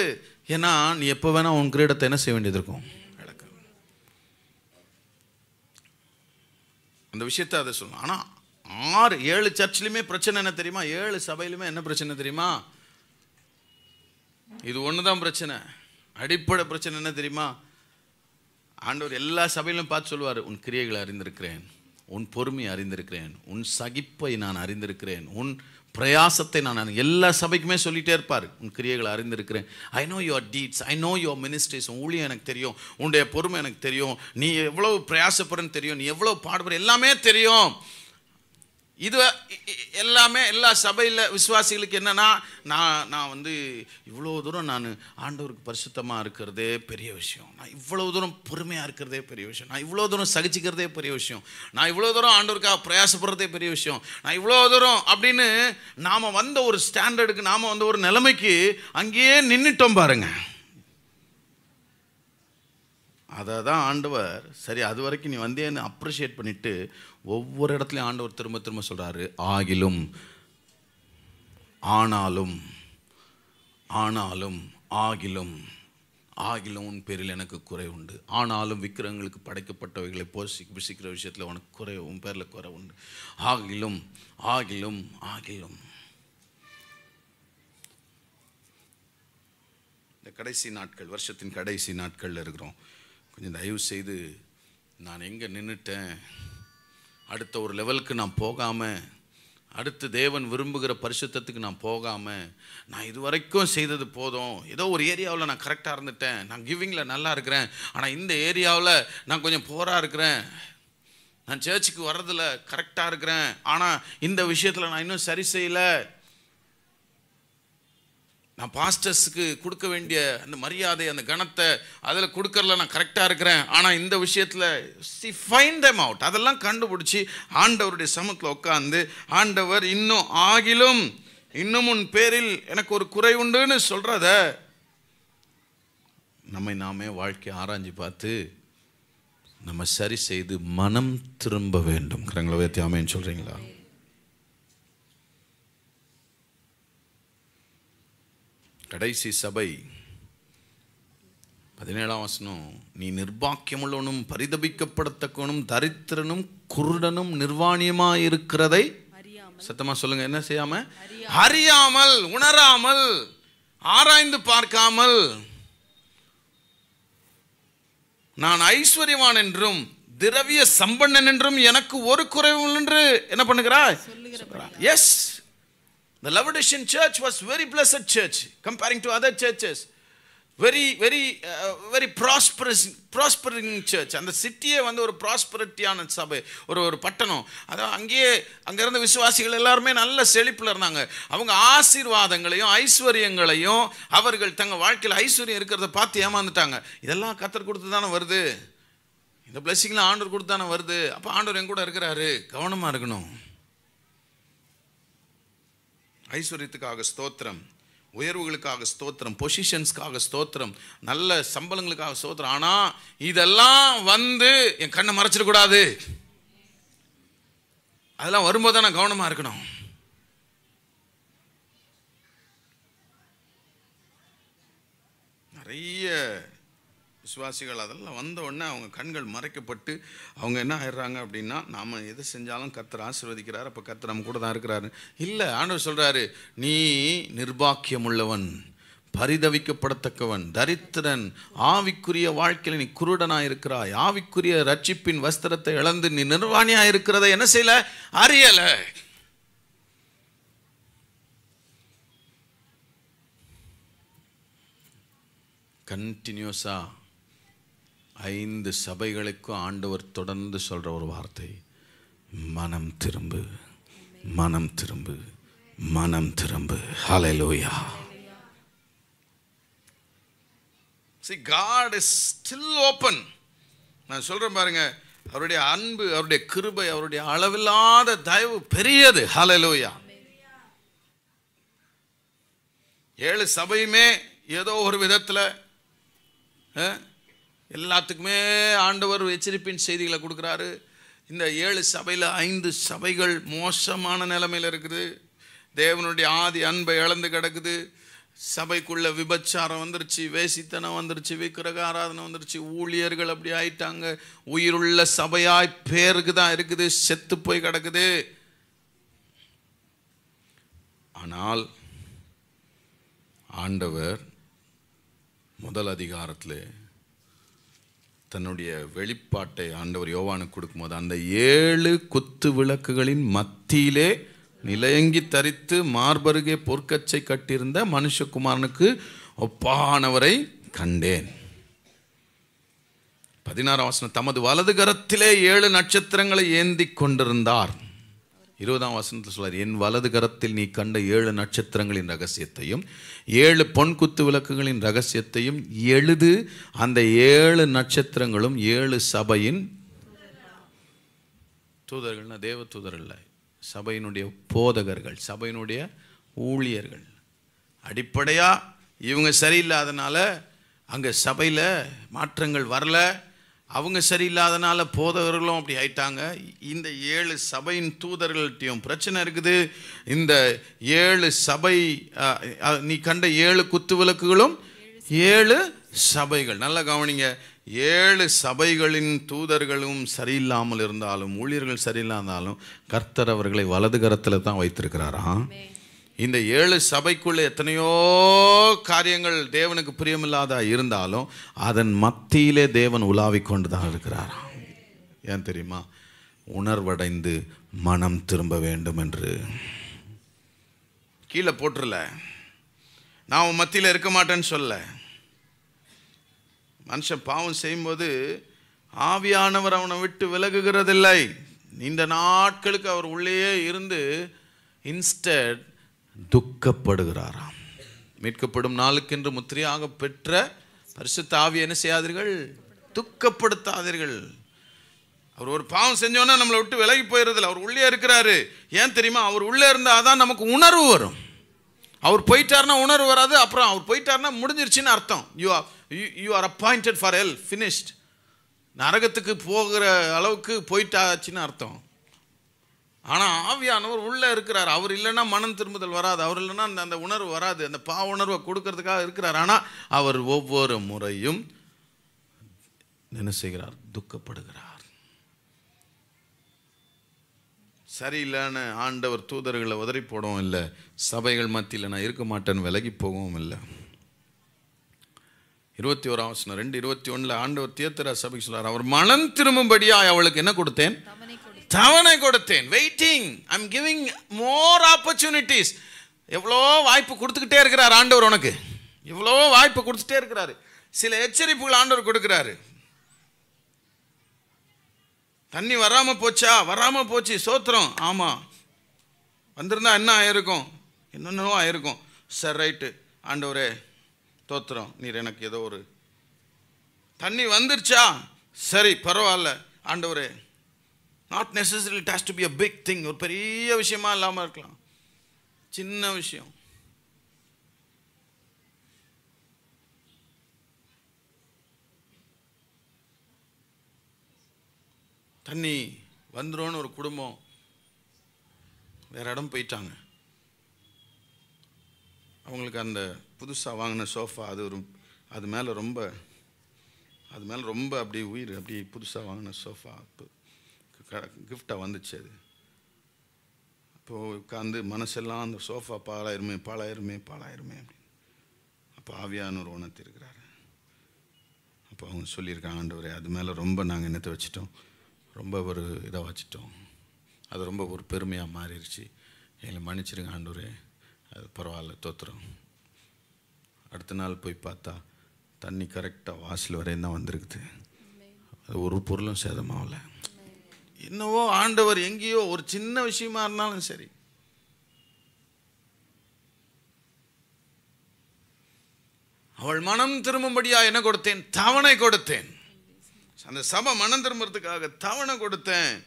ஏன்னா நீ எப்போ வேணால் உன் கிரீடத்தை என்ன செய்ய வேண்டியது இருக்கும்? விளக்கு. அந்த விஷயத்தை அதை சொல்லணும். ஆனால் ஆறு ஏழு சர்ச்லையுமே பிரச்சனை என்ன தெரியுமா? ஏழு சபையிலுமே என்ன பிரச்சனை தெரியுமா? இது ஒன்று தான் பிரச்சனை. அடிப்படை பிரச்சனை என்ன தெரியுமா? ஆண்டவர் எல்லா சபையிலும் பார்த்து சொல்லுவார் உன் கிரியைகளை அறிந்திருக்கிறேன் உன் பொறுமையை அறிந்திருக்கிறேன் உன் சகிப்பை நான் அறிந்திருக்கிறேன் உன் பிரயாசத்தை நான் எல்லா சபைக்குமே சொல்லிகிட்டே இருப்பார் உன் கிரியைகளை அறிந்திருக்கிறேன். I know your deeds I know your ministries உன் ஊழியம் எனக்கு தெரியும் உன்னுடைய பொறுமை எனக்கு தெரியும் நீ எவ்வளோ பிரயாசப்படுறன்னு தெரியும் நீ எவ்வளோ பாடுபடுற எல்லாமே தெரியும். இது எல்லாமே எல்லா சபையில் விசுவாசிகளுக்கு என்னன்னா நான் நான் வந்து இவ்வளோ தூரம் நான் ஆண்டவருக்கு பரிசுத்தமாக இருக்கிறதே பெரிய விஷயம். நான் இவ்வளோ தூரம் பொறுமையாக இருக்கிறதே பெரிய விஷயம். நான் இவ்வளோ தூரம் சகிச்சுக்கிறதே பெரிய விஷயம். நான் இவ்வளோ தூரம் ஆண்டவருக்காக பிரயாசப்படுறதே பெரிய விஷயம். நான் இவ்வளோ தூரம் அப்படின்னு நாம் வந்த ஒரு ஸ்டாண்டர்டுக்கு நாம் வந்த ஒரு நிலைமைக்கு அங்கேயே நின்றுட்டோம் பாருங்கள் அதை தான் ஆண்டவர் சரி அது வரைக்கும் நீ வந்தேன்னு அப்ரிஷியேட் பண்ணிட்டு ஒவ்வொரு இடத்துலையும் ஆண்டவர் திரும்ப திரும்ப சொல்கிறாரு ஆகிலும் ஆனாலும் ஆனாலும் ஆகிலும் ஆகிலும் உன் பேரில் எனக்கு குறை உண்டு. ஆனாலும் விக்கிரகங்களுக்கு படைக்கப்பட்டவைகளை போசி புசிக்கிற விஷயத்தில் உனக்கு குறை உன் பேரில் குறை உண்டு. ஆகிலும் ஆகிலும் ஆகிலும். இந்த கடைசி நாட்கள் வருஷத்தின் கடைசி நாட்களில் இருக்கிறோம். கொஞ்சம் தயவு செய்து நான் எங்கே நின்றுட்டேன் அடுத்த ஒரு லெவலுக்கு நான் போகாமல் அடுத்து தேவன் விரும்புகிற பரிசுத்தத்துக்கு நான் போகாமல் நான் இது வரைக்கும் செய்தது போதும். ஏதோ ஒரு ஏரியாவில் நான் கரெக்டாக இருந்துட்டேன். நான் கிவிங்கில் நல்லா இருக்கிறேன். ஆனால் இந்த ஏரியாவில் நான் கொஞ்சம் போராக இருக்கிறேன். நான் சர்ச்சுக்கு வர்றதில் கரெக்டாக இருக்கிறேன். ஆனால் இந்த விஷயத்தில் நான் இன்னும் சரி செய்யலை. நான் பாஸ்டர்ஸுக்கு கொடுக்க வேண்டிய அந்த மரியாதை அந்த கணத்தை அதில் கொடுக்கறதுல நான் கரெக்டாக இருக்கிறேன். ஆனால் இந்த விஷயத்தில் சி ஃபைன் தம் அவுட் அதெல்லாம் கண்டுபிடிச்சி ஆண்டவருடைய சமத்தில் உட்காந்து ஆண்டவர் இன்னும் ஆகிலும் இன்னும் உன் பேரில் எனக்கு ஒரு குறை உண்டுன்னு சொல்கிறத நம்மை நாமே வாழ்க்கை ஆராய்ஞ்சு பார்த்து நம்ம சரி செய்து மனம் திரும்ப வேண்டும் கிரங்களவே வைத்து சொல்கிறீங்களா கடைசி சபை. பதினேழாம் வசனம் நீ நிர்பாக்கியமுள்ளவனும் பரிதபிக்கப்படத்தக்கவனும் தரித்திரனும் குருடனும் நிர்வாணியமா இருக்கிறதை அறியாமல். சத்தமா சொல்லுங்க என்ன செய்யாம? அறியாமல். உணராமல் ஆராய்ந்து பார்க்காமல். நான் ஐஸ்வர்யவான் என்றும் திரவிய சம்பன்னன் என்றும் எனக்கு ஒரு குறைவும் என்று என்ன பண்ணுகிறாய்? Yes The Laodicean church was very blessed church comparing to other churches. Very very very prosperous prospering church அந்த சிட்டியே வந்து ஒரு ப்ராஸ்பரிட்டியான சபை ஒரு ஒரு பட்டணம். அதான் அங்கேயே அங்கே இருந்த விசுவாசிகள் எல்லாருமே நல்ல செழிப்பில் இருந்தாங்க. அவங்க ஆசீர்வாதங்களையும் ஐஸ்வர்யங்களையும் அவர்கள் தங்கள் வாழ்க்கையில் ஐஸ்வர்யம் இருக்கிறத பார்த்து ஏமாந்துட்டாங்க. இதெல்லாம் கத்தர் கொடுத்து தானே வருது. இந்த பிளஸ்ஸிங்லாம் ஆண்டவர் கொடுத்து தானே வருது. அப்போ ஆண்டவர் என் கூட இருக்கிறாரு? கவனமாக இருக்கணும். ஐஸ்வர்யத்துக்காக ஸ்தோத்திரம் உயர்வுகளுக்காக ஸ்தோத்திரம் பொசிஷன்ஸ்க்காக ஸ்தோத்திரம் நல்ல சம்பளங்களுக்காக ஸ்தோத்திரம். ஆனால் இதெல்லாம் வந்து என் கண்ணை மறைச்சிடக்கூடாது அதெல்லாம் வரும்போது தான் நான் கவனமாக இருக்கணும். நிறைய விசுவாசிகள் அதெல்லாம் வந்த உடனே அவங்க கண்கள் மறைக்கப்பட்டு அவங்க என்ன ஆயிடுறாங்க அப்படின்னா நாம் எது செஞ்சாலும் கத்தர் ஆசீர்வதிக்கிறார் அப்போ கத்தர் நம்ம கூட தான் இருக்கிறாரு. இல்லை ஆண்டவர் சொல்கிறாரு நீ நிர்பாக்கியம் உள்ளவன் பரிதவிக்கப்படத்தக்கவன் தரித்திரன் ஆவிக்குரிய வாழ்க்கையில் நீ குருடனாக இருக்கிறாய் ஆவிக்குரிய ரட்சிப்பின் வஸ்திரத்தை இழந்து நீ நிர்வாணியாக இருக்கிறத என்ன செய்யல? அறியலை. கண்டினியூஸாக ஐந்து சபைகளுக்கும் ஆண்டவர் தொடர்ந்து சொல்கிற ஒரு வார்த்தை. மனம் திரும்பு மனம் திரும்பு மனம் திரும்பு. Hallelujah see God is still open நான் சொல்கிறேன் பாருங்க அவருடைய அன்பு அவருடைய கிருபை அவருடைய அளவில்லாத தயவு பெரியது. ஹலலோயா ஏழு சபையுமே ஏதோ ஒரு விதத்தில் எல்லாத்துக்குமே ஆண்டவர் எச்சரிப்பின் செய்திகளை கொடுக்குறாரு. இந்த ஏழு சபையில் ஐந்து சபைகள் மோசமான நிலைமையில் இருக்குது. தேவனுடைய ஆதி அன்பை இழந்து கிடக்குது. சபைக்குள்ள விபச்சாரம் வந்துருச்சு வேசித்தனம் வந்துருச்சு விக்கிரக ஆராதனை வந்துருச்சு ஊழியர்கள் அப்படி ஆயிட்டாங்க. உயிருள்ள சபையாய் பேருக்கு தான் இருக்குது செத்து போய் கிடக்குது. ஆனால் ஆண்டவர் முதல் அதிகாரத்தில் தன்னுடைய வெளிப்பாட்டை ஆண்டவர் யோவானுக்கு கொடுக்கும்போது அந்த ஏழு குத்து விளக்குகளின் மத்தியிலே நிலையங்கி தரித்து மார்பருகே பொற்கச்சை கட்டியிருந்த மனுஷகுமாரனுக்கு ஒப்பானவரை கண்டேன். பதினாறாம் வசனம் தமது வலது கரத்திலே ஏழு நட்சத்திரங்களை ஏந்தி கொண்டிருந்தார். இருபதாம் வசனத்தில் சொல்றார் என் வலது கரத்தில் நீ கண்ட ஏழு நட்சத்திரங்களின் ரகசியத்தையும் ஏழு பொன் குத்து விளக்குகளின் ரகசியத்தையும் எழுது அந்த ஏழு நட்சத்திரங்களும் ஏழு சபையின் தூதர்கள்னா தேவ தூதர்கள் சபையினுடைய போதகர்கள் சபையினுடைய ஊழியர்கள். அடிப்படையாக இவங்க சரியில்லாதனால அங்கே சபையில் மாற்றங்கள் வரல. அவங்க சரியில்லாதனால போதகர்களும் அப்படி ஆயிட்டாங்க. இந்த ஏழு சபையின் தூதர்கள்ட்டையும் பிரச்சனை இருக்குது. இந்த ஏழு சபை நீ கண்ட ஏழு குத்து விளக்குகளும் ஏழு சபைகள். நல்லா கவனிங்க. ஏழு சபைகளின் தூதர்களும் சரியில்லாமல் இருந்தாலும் ஊழியர்கள் சரியில்லாதாலும் கர்த்தர் அவர்களை வலது கரத்தில் தான் வைத்திருக்கிறாராம் இந்த ஏழு சபைக்குள்ள எத்தனையோ காரியங்கள் தேவனுக்கு பிரியமில்லாத இருந்தாலும் அதன் மத்தியிலே தேவன் உலாவிக் கொண்டு தான் இருக்கிறாராம் ஏன் தெரியுமா? உணர்வடைந்து மனம் திரும்ப வேண்டும் என்று. கீழே போட்டுருல. நான் உன் மத்தியில் இருக்க மாட்டேன்னு சொல்ல. மனுஷன் பாவம் செய்யும்போது ஆவியானவர் அவனை விட்டு விலகுகிறதில்லை. இந்த நாட்களுக்கு அவர் உள்ளேயே இருந்து இன்ஸ்டட் துக்கப்படுகிறாராம். மீட்கப்படும் நாளுக்கென்று முத்திரையாக பெற்ற பரிசுத்த ஆவி என்ன செய்யாதீர்கள்? துக்கப்படுத்தாதீர்கள். அவர் ஒரு பாவம் செஞ்சோன்னா நம்மளை விட்டு விலகி போயிடுறதில்ல. அவர் உள்ளே இருக்கிறாரு. ஏன் தெரியுமா? அவர் உள்ளே இருந்தால் தான் நமக்கு உணர்வு வரும். அவர் போயிட்டார்னா உணர்வு வராது. அப்புறம் அவர் போயிட்டாருன்னா முடிஞ்சிருச்சுன்னு அர்த்தம். You are you are appointed for hell finished நரகத்துக்கு போகிற அளவுக்கு போயிட்டாச்சுன்னு அர்த்தம். ஆனால் ஆவியானவர் உள்ளே இருக்கிறார். அவர் இல்லைன்னா மனம் திரும்புதல் வராது. அவர் இல்லைன்னா அந்த அந்த உணர்வு வராது. அந்த பா உணர்வை கொடுக்கறதுக்காக இருக்கிறார். ஆனால் அவர் ஒவ்வொரு முறையும் என்ன செய்கிறார்? துக்கப்படுகிறார். சரியில்லைன்னு ஆண்டவர் தூதர்களை உதறி போடவும் இல்லை. சபைகள் மத்தியில் நான் இருக்க மாட்டேன்னு விலகி போகவும் இல்லை. இருபத்தி ஓராம் வசனம் ரெண்டு இருபத்தி ஒன்றில் ஆண்டவர் தியத்திரா சபைக்கு சொல்கிறார் அவர் மனம் திரும்பும்படியாக அவளுக்கு என்ன கொடுத்தேன்? தவணை கொடுத்தேன். Waiting I'm giving more opportunities எவ்வளோ வாய்ப்பு கொடுத்துக்கிட்டே இருக்கிறார் ஆண்டவர் உனக்கு. இவ்வளோ வாய்ப்பு கொடுத்துட்டே இருக்கிறாரு. சில எச்சரிப்புகள் ஆண்டவர் கொடுக்குறாரு. தண்ணி வராமல் போச்சா? வராமல் போச்சு. சோத்திரம். ஆமாம் வந்திருந்தா என்ன ஆயிருக்கும்? என்னென்னவோ ஆயிருக்கும். சரி ரைட்டு ஆண்டவரே தோத்திரம். நீர் எனக்கு ஏதோ ஒரு தண்ணி வந்துருச்சா? சரி பரவாயில்ல. ஆண்டவரே not necessary it has to be a big thing ஒரு பெரிய விஷயமா இல்லாமல் இருக்கலாம். சின்ன விஷயம். தண்ணி வந்துடும் ஒரு குடும்பம் வேற இடம் போயிட்டாங்க. அவங்களுக்கு அந்த புதுசாக வாங்கின சோஃபா அது ஒரு அது மேலே ரொம்ப அது மேலே ரொம்ப அப்படி உயிர் அப்படி புதுசாக வாங்கின சோஃபா கிஃப்டாக வந்துச்சு அது. அப்போது உட்காந்து மனசெல்லாம் அந்த சோஃபா பாலாயிருமே பாலாயிருமே பாலாயிருமே அப்படின்னு. அப்போ ஆவியானவர் உணர்த்திருக்கிறாரு அப்போ அவங்க சொல்லியிருக்காங்க ஆண்டவரே அது மேலே ரொம்ப நாங்கள் என்னத்தை வச்சிட்டோம்? ரொம்ப ஒரு இதை வச்சிட்டோம். அது ரொம்ப ஒரு பெருமையாக மாறிடுச்சு. எங்களை மன்னிச்சிருங்க ஆண்டவரே அது பரவாயில்ல தோத்துறோம் அடுத்த நாள் போய் பார்த்தா தண்ணி கரெக்டாக வாசல் வரையும் தான் வந்திருக்குது. அது ஒரு பொருளும் சேதமாகல. என்னவோ ஆண்டவர் எங்கேயோ ஒரு சின்ன விஷயமா இருந்தாலும் சரி. அவள் மனம் திரும்பும்படியா என்ன கொடுத்தேன்? தவணை கொடுத்தேன். அந்த சபை மனம் திரும்புறதுக்காக தவணை கொடுத்தேன்.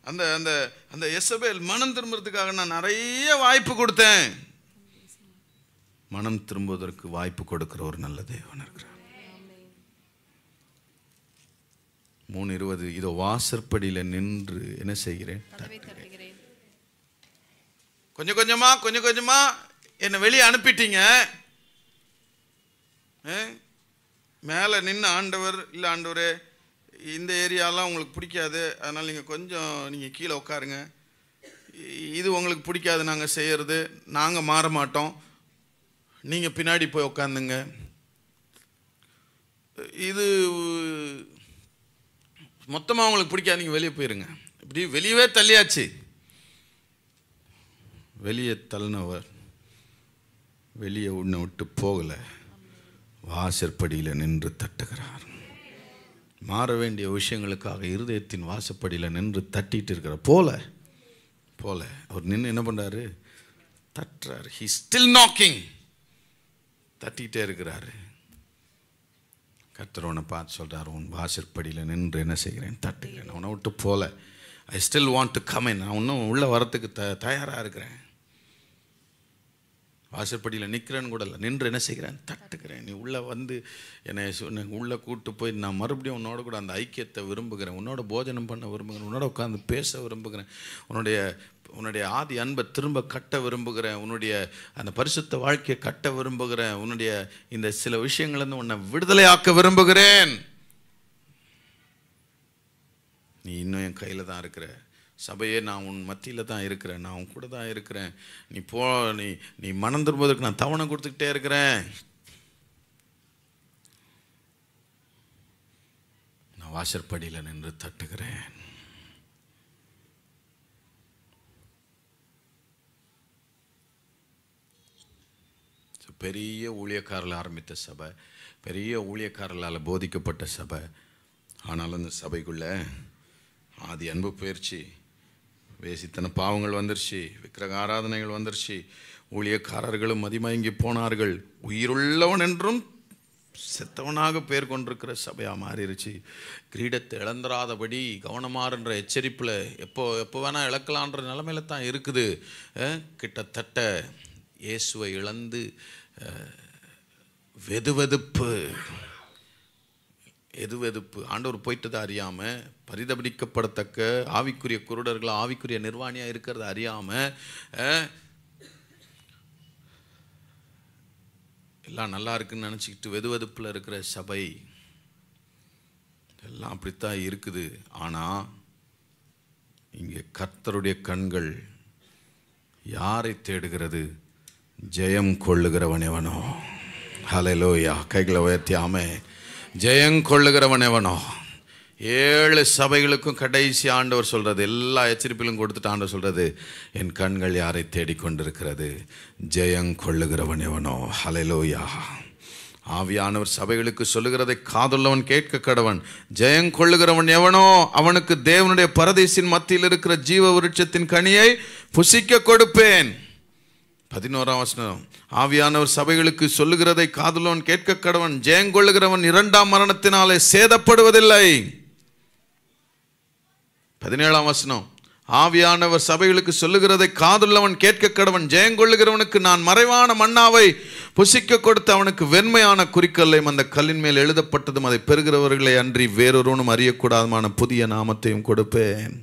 அந்த அந்த அந்த எஸ்எபேல் மனம் திரும்புறதுக்காக நான் நிறைய வாய்ப்பு கொடுத்தேன். மனம் திரும்புவதற்கு வாய்ப்பு கொடுக்கிற ஒரு நல்ல தேவன் இருக்கிறார். மூணு இருபது இதோ வாசற்படியில் நின்று என்ன செய்கிறேன்? கொஞ்சம் கொஞ்சமா கொஞ்சம் கொஞ்சமா என்னை வெளியே அனுப்பிட்டீங்க. ஆ? மேலே நின்று ஆண்டவர் இல்லை ஆண்டவரே இந்த ஏரியாலாம் உங்களுக்கு பிடிக்காது. அதனால் நீங்கள் கொஞ்சம் நீங்கள் கீழே உட்காருங்க. இது உங்களுக்கு பிடிக்காது நாங்கள் செய்கிறது நாங்கள் மாற மாட்டோம். நீங்கள் பின்னாடி போய் உட்காந்துங்க. இது மொத்தமாக அவங்களுக்கு பிடிக்காது நீங்கள் வெளியே போயிருங்க. இப்படி வெளியவே தள்ளியாச்சு. வெளியே தள்ளினவர் வெளியே உன்னை விட்டு போகலை. வாசற்படியில் நின்று தட்டுகிறார். மாற வேண்டிய விஷயங்களுக்காக இருதயத்தின் வாசப்படியில் நின்று தட்டிட்டு இருக்கிற போல போல. அவர் நின்று என்ன பண்ணுறாரு தட்டுறாரு. ஹி ஸ்டில் நாக்கிங் தட்டிகிட்டே இருக்கிறாரு. கர்த்தர் உன்னை பார்த்து சொல்கிறார் உன் வாசற்படியில் நின்று என்ன செய்கிறேன்? தட்டுகிறேன். நான் உன்னை விட்டு போல. I still want to come in நான் இன்னும் உள்ளே வரத்துக்கு த தயாராக இருக்கிறேன். வாசற்படியில் நிற்கிறேன்னு கூட இல்லை. நின்று என்ன செய்கிறேன்? தட்டுக்கிறேன் நீ உள்ளே வந்து என்னை சொன்ன உள்ளே கூப்பிட்டு போய் நான் மறுபடியும் உன்னோட கூட அந்த ஐக்கியத்தை விரும்புகிறேன். உன்னோட போஜனம் பண்ண விரும்புகிறேன். உன்னோட உட்காந்து பேச விரும்புகிறேன். உன்னுடைய உன்னுடைய ஆதி அன்பை திரும்ப கட்ட விரும்புகிறேன் உன்னுடைய அந்த பரிசுத்த வாழ்க்கையை கட்ட விரும்புகிறேன் உன்னுடைய இந்த சில விஷயங்கள்லேருந்து உன்னை விடுதலையாக்க விரும்புகிறேன். நீ இன்னும் என் கையில் தான் இருக்கிற. சபையே நான் உன் மத்தியில் தான் இருக்கிறேன் நான் உன் கூட தான் இருக்கிறேன். நீ போ நீ நீ மனம் திரும்புவதற்கு நான் தவணை கொடுத்துக்கிட்டே இருக்கிறேன். நான் வாசற்படியில் நின்று தட்டுகிறேன் So, பெரிய ஊழியக்காரில் ஆரம்பித்த சபை பெரிய ஊழியக்காரர்களால் போதிக்கப்பட்ட சபை. ஆனாலும் அந்த சபைக்குள்ள ஆதி அன்பு போயிடுச்சு வேசித்தன பாவங்கள் வந்துருச்சு விக்கிரக ஆராதனைகள் வந்துருச்சு ஊழியக்காரர்களும் மதிமயங்கி போனார்கள். உயிருள்ளவன் என்றும் செத்தவனாக பேர் கொண்டிருக்கிற சபையாக மாறிடுச்சு கிரீடத்தை இழந்துராதபடி கவனமாறுன்ற எச்சரிப்பில் எப்போ எப்போ வேணால் இழக்கலான்ற நிலமையில தான் இருக்குது. கிட்டத்தட்ட இயேசுவை இழந்து வெதுவெதுப்பு. எதுவெதுப்பு? ஆண்டவர் போயிட்டதை அறியாமல் பரிதபிடிக்கப்படத்தக்க ஆவிக்குரிய குருடர்கள் ஆவிக்குரிய நிர்வாணியாக இருக்கிறத அறியாமல் எல்லாம் நல்லா இருக்குன்னு நினச்சிக்கிட்டு வெதுவெதுப்பில் இருக்கிற சபை எல்லாம் அப்படித்தான் இருக்குது. ஆனால் இங்கே கர்த்தருடைய கண்கள் யாரை தேடுகிறது? ஜெயம் கொள்ளுகிறவன் எவனோ. ஹalleluya கைகளை உயர்த்தியாமே ஜெயம் கொள்ளுகிறவன் எவனோ. ஏழு சபைகளுக்கும் கடைசி ஆண்டவர் சொல்கிறது எல்லா எச்சரிப்பிலும் கொடுத்துட்டு ஆண்டவர் சொல்கிறது என் கண்கள் யாரை தேடிக்கொண்டிருக்கிறது? ஜெயம் கொள்ளுகிறவன் எவனோ. ஹalleluya ஆவியானவர் சபைகளுக்கு சொல்லுகிறதை காதுள்ளவன் கேட்க கடவன். ஜெயம் கொள்ளுகிறவன் எவனோ. அவனுக்கு தேவனுடைய பரதேசின் மத்தியில் இருக்கிற ஜீவ விருட்சத்தின் கனியை புசிக்க கொடுப்பேன். பதினோராம் வசனம் ஆவியானவர் சபைகளுக்கு சொல்லுகிறதை காதலோன் கேட்க கடவன் ஜெயங்கொள்ளுகிறவன் இரண்டாம் மரணத்தினாலே சேதப்படுவதில்லை. பதினேழாம் வசனம் ஆவியானவர் சபைகளுக்கு சொல்லுகிறதை காதுள்ளவன் கேட்க கடவன் ஜெயங்கொள்ளுகிறவனுக்கு நான் மறைவான மன்னாவை புசிக்க கொடுத்து அவனுக்கு வெண்மையான குறிக்கல்லையும் அந்த கல்லின் மேல் எழுதப்பட்டதும் அதை பெறுகிறவர்களை அன்றி வேறொருவனும் அறியக்கூடாதமான புதிய நாமத்தையும் கொடுப்பேன்.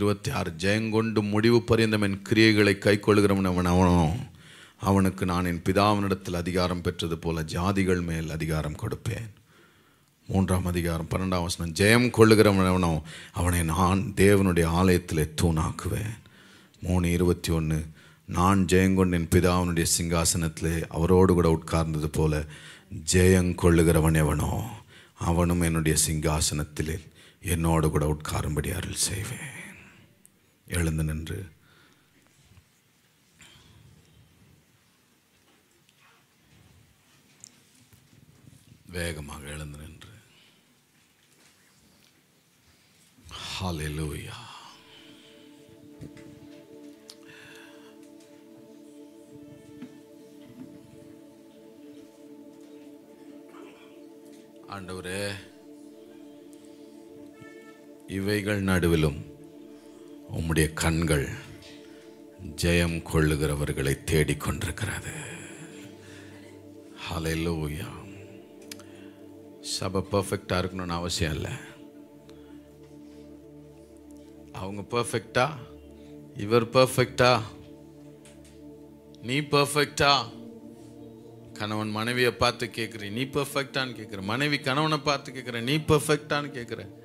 இருபத்தி ஆறு ஜெயங்கொண்டு முடிவு பரிந்தம் என் கிரியைகளை கை கொள்கிறவன் அவன் அவனோ? அவனுக்கு நான் என் பிதாவினிடத்தில் அதிகாரம் பெற்றது போல ஜாதிகள் மேல் அதிகாரம் கொடுப்பேன். மூன்றாம் அதிகாரம் பன்னெண்டாம் வசனம் ஜெயம் கொள்ளுகிறவன் எவனோ அவனை நான் தேவனுடைய ஆலயத்திலே தூணாக்குவேன். மூணு இருபத்தி ஒன்று நான் ஜெயங்கொண்டு என் பிதாவினுடைய சிங்காசனத்திலே அவரோடு கூட உட்கார்ந்தது போல ஜெயங்கொள்ளுகிறவன் எவனோ? அவனும் என்னுடைய சிங்காசனத்திலே என்னோடு கூட உட்காரும்படி அருள் செய்வேன். எழுந்து நின்று. வேகமாக எழுந்து நின்று. ஹாலெலூயா ஆண்டவரே இவைகள் நடுவிலும் உம்முடைய கண்கள் ஜெயம் கொள்ளுகிறவர்களை தேடிக்கொண்டிருக்கிறது. ஹalleluya சபை பர்ஃபெக்டாக இருக்கணும்னு அவசியம் இல்லை. அவங்க பர்ஃபெக்டா இவர் பர்ஃபெக்டா நீ பர்ஃபெக்டா கணவன் மனைவியை பார்த்து கேட்குற நீ பர்ஃபெக்டான்னு கேட்குற. மனைவி கணவனை பார்த்து கேட்குற. நீ பர்ஃபெக்டான்னு கேட்குற.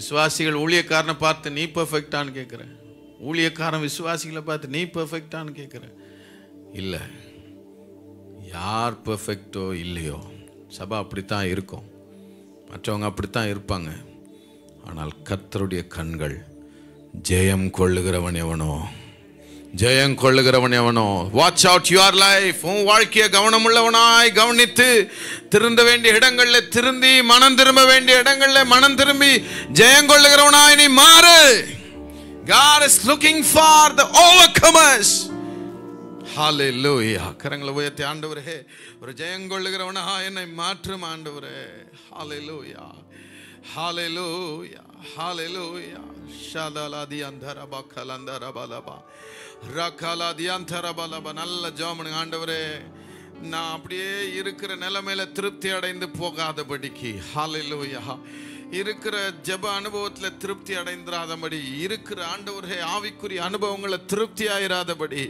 விசுவாசிகள் ஊழியக்காரனை பார்த்து நீ பர்ஃபெக்டான்னு கேட்குற ஊழியக்காரன் விசுவாசிகளை பார்த்து நீ பர்ஃபெக்டான்னு கேட்குற இல்லை. யார் பர்ஃபெக்டோ இல்லையோ சபா அப்படித்தான் இருக்கும். மற்றவங்க அப்படித்தான் இருப்பாங்க. ஆனால் கத்தருடைய கண்கள் ஜெயம் கொள்ளுகிறவன் எவனோ ஜெயம் கொள்ளுகிறவன் எவனோ? வாட்ச் அவுட் யுவர் லைஃப் உன் வாழ்க்கையை கவனமுள்ளவனாய் கவனித்து திருந்த வேண்டிய இடங்களில் திருந்தி மனம் திரும்ப வேண்டிய இடங்களில் மனம் திரும்பி ஜெயம் கொள்ளுகிறவனாய் நீ மாறு. God is looking for the overcomers. ஹalleluya கரங்களை உயர்த்தி ஆண்டவரே. ஒரு ஜெயம் ஜெயங்கொள்ளுகிறவனா என்னை மாற்றும் ஆண்டவரே. ஹalleluya ஹalleluya ஹalleluya ஷாதலாதி அந்தரபா கலந்தரபலபா ரகலாதி அந்தரபலபா நல்ல ஜெபம் ஆண்டவரே நான் அப்படியே இருக்கிற நிலைமையில திருப்தி அடைந்து போகாதபடிக்கு. ஹalleluya இருக்கிற ஜெப அனுபவத்தில் திருப்தி அடைந்திராதபடி இருக்கிற ஆண்டவரே ஆவிக்குரிய அனுபவங்களை திருப்தி ஆயிராதபடி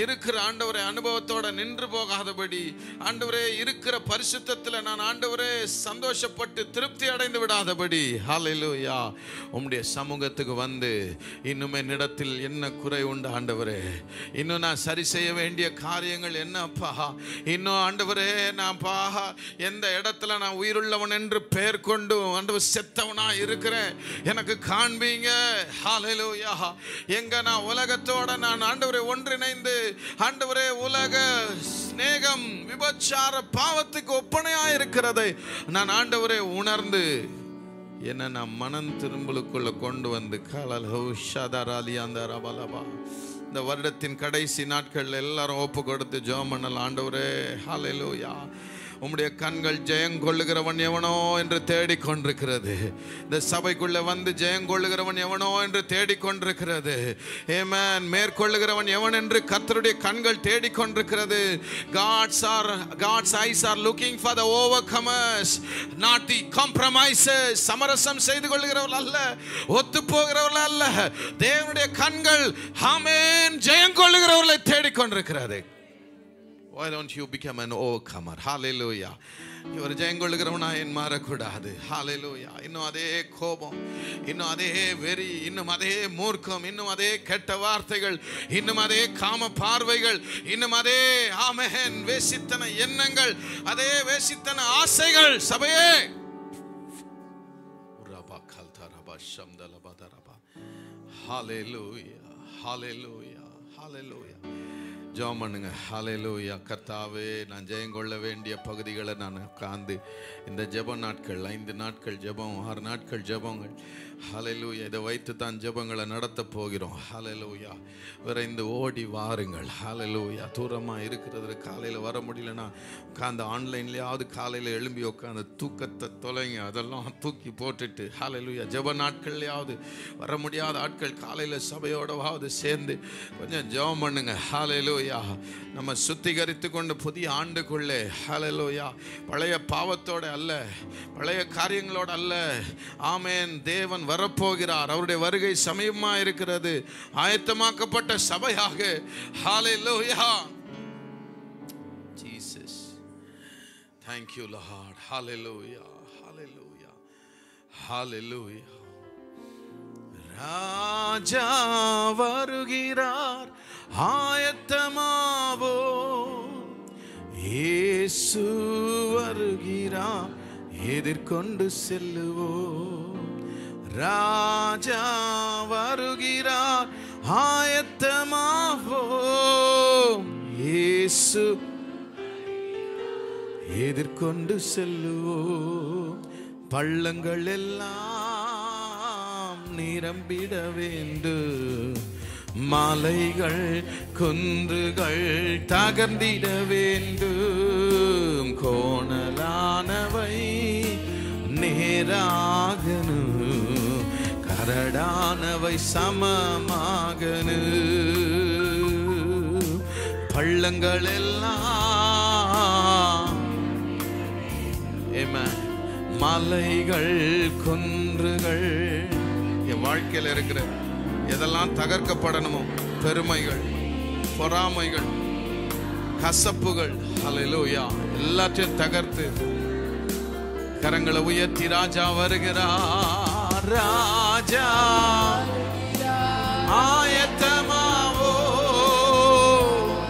இருக்கிற ஆண்டவரே அனுபவத்தோட நின்று போகாதபடி ஆண்டவரே இருக்கிற பரிசுத்தத்தில் நான் ஆண்டவரே சந்தோஷப்பட்டு திருப்தி அடைந்து விடாதபடி ஹாலையிலூயா உம்முடைய சமூகத்துக்கு வந்து இன்னும் என்னிடத்தில் என்ன குறை உண்டு ஆண்டவரே? இன்னும் நான் சரி செய்ய வேண்டிய காரியங்கள் என்னப்பா? இன்னும் ஆண்டவரே நான் பா எந்த இடத்துல நான் உயிருள்ளவன் என்று பெயர் கொண்டு ஆண்டவர் செத்தவனா இருக்கிறேன். எனக்கு காண்பீங்க. ஹalleluya எங்க நான் உலகத்தோட நான் ஆண்டவரை ஒன்றிணைந்து ஆண்டவரே உலக சிநேகம் விபச்சார பாவத்துக்கு ஒப்பனையா இருக்கிறதை நான் ஆண்டவரை உணர்ந்து என்ன நான் மனம் திரும்பலுக்குள்ள கொண்டு வந்து காலலோ ஷதராலி அந்த ரபலபா இந்த வருடத்தின் கடைசி நாட்கள் எல்லாரும் ஒப்பு கொடுத்து ஜோம் ஆண்டவரே ஹalleluya உம்முடைய கண்கள் ஜெயங்கொள்ளுகிறவன் எவனோ என்று தேடிக்கொண்டிருக்கிறது. இந்த சபைக்குள்ளே வந்து ஜெயங்கொள்ளுகிறவன் எவனோ என்று தேடிக்கொண்டிருக்கிறது. ஏமேன் மேற்கொள்ளுகிறவன் எவன் என்று கத்தருடைய கண்கள் தேடிக்கொண்டிருக்கிறது. God's are God's eyes are looking for the overcomers not the compromises சமரசம் செய்து கொள்ளுகிறவர்கள் அல்ல ஒத்து போகிறவர்கள் அல்ல. தேவனுடைய கண்கள் ஹாமேன் ஜெயங்கொள்ளுகிறவர்களை தேடிக்கொண்டிருக்கிறது. Why don't you become an overcomer? Hallelujah. இவர் ஜெயம் கொள்ளுகிறவனா என் மாறக்கூடாது. ஹalleluya இன்னும் அதே கோபம் இன்னும் அதே வெறி இன்னும் அதே மூர்க்கம் இன்னும் அதே கெட்ட வார்த்தைகள் இன்னும் அதே காம பார்வைகள் இன்னும் அதே ஆமென் வேசித்தன எண்ணங்கள் அதே வேசித்தன ஆசைகள். சபையே! உரபா கல்தரபா ஷம்தலபதரபா. ஹalleluya ஹalleluya ஹalleluya ஜெபம் பண்ணுங்க. ஹalleluya கர்த்தாவே நான் ஜெயம் கொள்ள வேண்டிய பகுதிகளை நான் காந்து இந்த ஜெபம் நாட்கள் ஐந்து நாட்கள் ஜெபம் ஆறு நாட்கள் ஜெபங்கள் ஹலலூயா இதை வைத்து தான் ஜெபங்களை நடத்த போகிறோம். ஹலலூயா விரைந்து ஓடி வாருங்கள். ஹலலூயா தூரமாக இருக்கிறது காலையில் வர முடியலன்னா உட்காந்து ஆன்லைன்லேயாவது காலையில் எழும்பி உட்காந்து தூக்கத்தை தொலைங்க. அதெல்லாம் தூக்கி போட்டுட்டு ஹலலூயா ஜப நாட்கள்லையாவது வர முடியாத ஆட்கள் காலையில் சபையோடவாவது சேர்ந்து கொஞ்சம் ஜெபம் பண்ணுங்க. ஹலலூயா நம்ம சுத்திகரித்து கொண்டு புதிய ஆண்டுக்குள்ளே ஹலலூயா பழைய பாவத்தோட அல்ல பழைய காரியங்களோட அல்ல. ஆமேன். தேவன் வரப்போகிறார். அவருடைய வருகை சமயமா இருக்கிறது. ஆயத்தமாக்கப்பட்ட சபையாக. ஹalleluya Jesus. Thank you Lord. Hallelujah. Hallelujah. Loya ராஜா வருகிறார். ஆயத்தமாவோ. ஏசு வருகிறார். எதிர்கொண்டு செல்லுவோ ராஜா வருகிறார். ஆயத்தமாவோ இயேசு எதிர்கொண்டு செல்லுவோம் பள்ளங்கள் எல்லாம் நிரம்பிட வேண்டும். மலைகள் குன்றுகள் தகர்ந்திட வேண்டும். கோணலானவை நேராகணும். கரடானவை சமமாகனு. பள்ளங்கள் எல்லாம் மலைகள் குன்றுகள். என் வாழ்க்கையில் இருக்கிற எதெல்லாம் தகர்க்கப்படணுமோ பெருமைகள் பொறாமைகள் கசப்புகள் அலையிலோயா எல்லாத்தையும் தகர்த்து கரங்களை உயர்த்தி ராஜா வருகிறார். ராஜா. ஆயத்தமாவோ.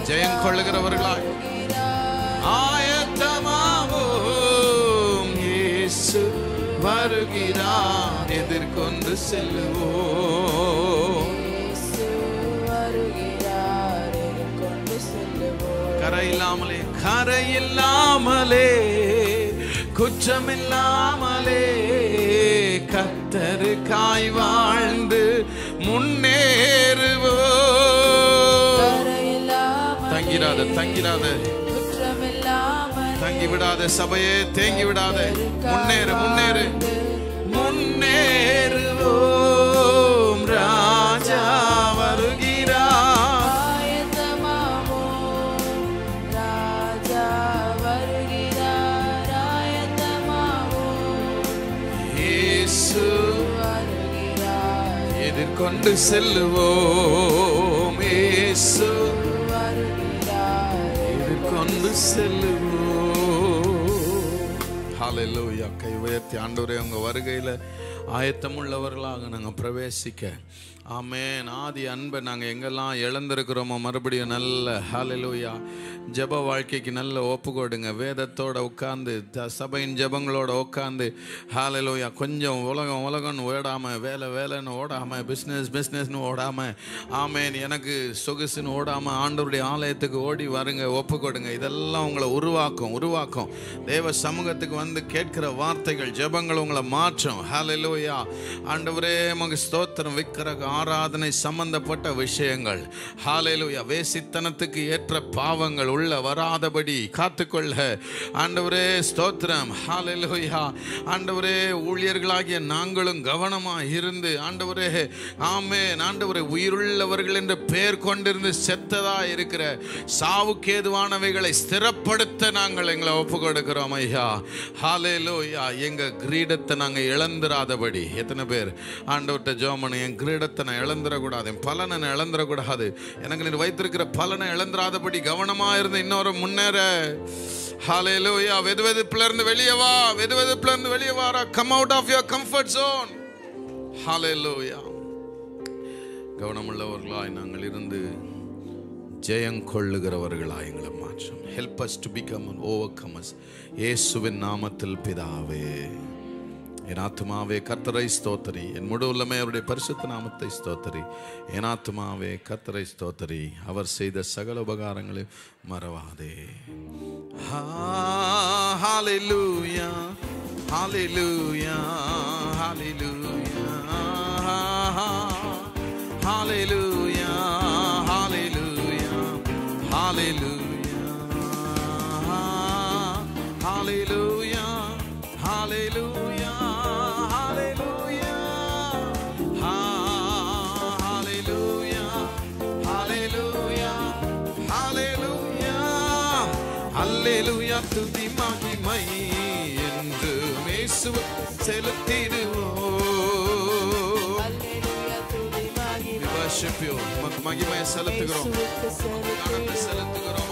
ஜெயம் கொள்ளுகிறவர்களாய். ஆயத்தமாவோம் இயேசு வருகிறார். எதிர்கொண்டு செல்லுவோம் கரையில்லாமலே கரையில்லாமலே குற்றமில்லாமலே கத்தருக்காய் வாழ்ந்து முன்னேறுவோ. தங்கிராத தங்கிடாத தங்கிடாத. தங்கி விடாத சபையே தேங்கி விடாத முன்னேறு முன்னேறு. முன்னேறுவோ. கொண்டு செல்லுவோம். ஏசு இது கொண்டு செல்லுவோம். கை உயர்த்தி ஆண்டவரே உங்க வருகையில ஆயத்தமுள்ளவர்களாக நாங்கள் பிரவேசிக்க. ஆமே ஆதி அன்பை நாங்கள் எங்கெல்லாம் இழந்திருக்கிறோமோ மறுபடியும் நல்ல ஹalleluya ஜெப வாழ்க்கைக்கு நல்ல ஒப்பு கொடுங்க. வேதத்தோட உட்காந்து த- சபையின் ஜெபங்களோட உட்காந்து ஹalleluya கொஞ்சம் உலகம் உலகம்னு ஓடாமல் வேலை வேலைன்னு ஓடாமல் பிஸ்னஸ் பிஸ்னஸ்னு ஓடாமல் ஆமேன். எனக்கு சொகுசுன்னு ஓடாமல் ஆண்டவருடைய ஆலயத்துக்கு ஓடி வருங்க ஒப்பு கொடுங்க. இதெல்லாம் உங்களை உருவாக்கும் உருவாக்கும். தேவ சமூகத்துக்கு வந்து கேட்கிற வார்த்தைகள் ஜெபங்கள் உங்களை மாற்றும். ஹalleluya ஆண்டவரே மக ஸ்தோத்திரம் விக்கிரகம் ஆராதனை சம்பந்தப்பட்ட விஷயங்கள். ஹalleluya வேசித்தனத்துக்கு ஏற்ற பாவங்கள் உள்ள வராதபடி காத்துக்கொள்ள. ஆண்டவரே ஸ்தோத்திரம். ஹalleluya ஆண்டவரே ஊழியர்களாகிய நாங்களும் கவனமா இருந்து ஆண்டவரே ஆமே ஆண்டவரே உயிருள்ளவர்கள் என்று பெயர் கொண்டிருந்து செத்ததா இருக்கிற சாவுக்கேதுவானவைகளை ஸ்திரப்படுத்த நாங்கள் எங்களை ஒப்பு கொடுக்கிறோம் ஐயா. ஹalleluya எங்க கிரீடத்தை நாங்கள் இழந்துராதபடி. எத்தனை பேர்? ஆண்டவர்கிட்ட ஜோமனு என் கிரீடத்தை நான் இழந்துடக்கூடாது என் பலனை நான் இழந்துடக்கூடாது எனக்கு நீ வைத்திருக்கிற பலனை இழந்துராதபடி கவனமாக இருந்து இன்னொரு முன்னேற. ஹalleluya வெது வெதுப்புல இருந்து வெளியே வா. வெது வெதுப்புல இருந்து வெளியே வாரா come out of your comfort zone Loya கவனமுள்ளவர்களாய் நாங்கள் இருந்து ஜெயங்கொள்ளுகிறவர்களாய் எங்களை மாற்றும். Help us to become overcomers இயேசுவின் நாமத்தில் பிதாவே. என் ஆத்மாவே கத்தரை ஸ்தோத்தரி. என் முழு உள்ளமே அவருடைய பரிசுத்த நாமத்தை ஸ்தோத்தரி. என் ஆத்மாவே கத்தரை ஸ்தோத்தரி. அவர் செய்த சகல உபகாரங்களை மறவாதே. Hallelujah hallelujah hallelujah hallelujah. செலுத்திடுவோம் worship you மகிமையை செலுத்துகிறோம் செலுத்துகிறோம்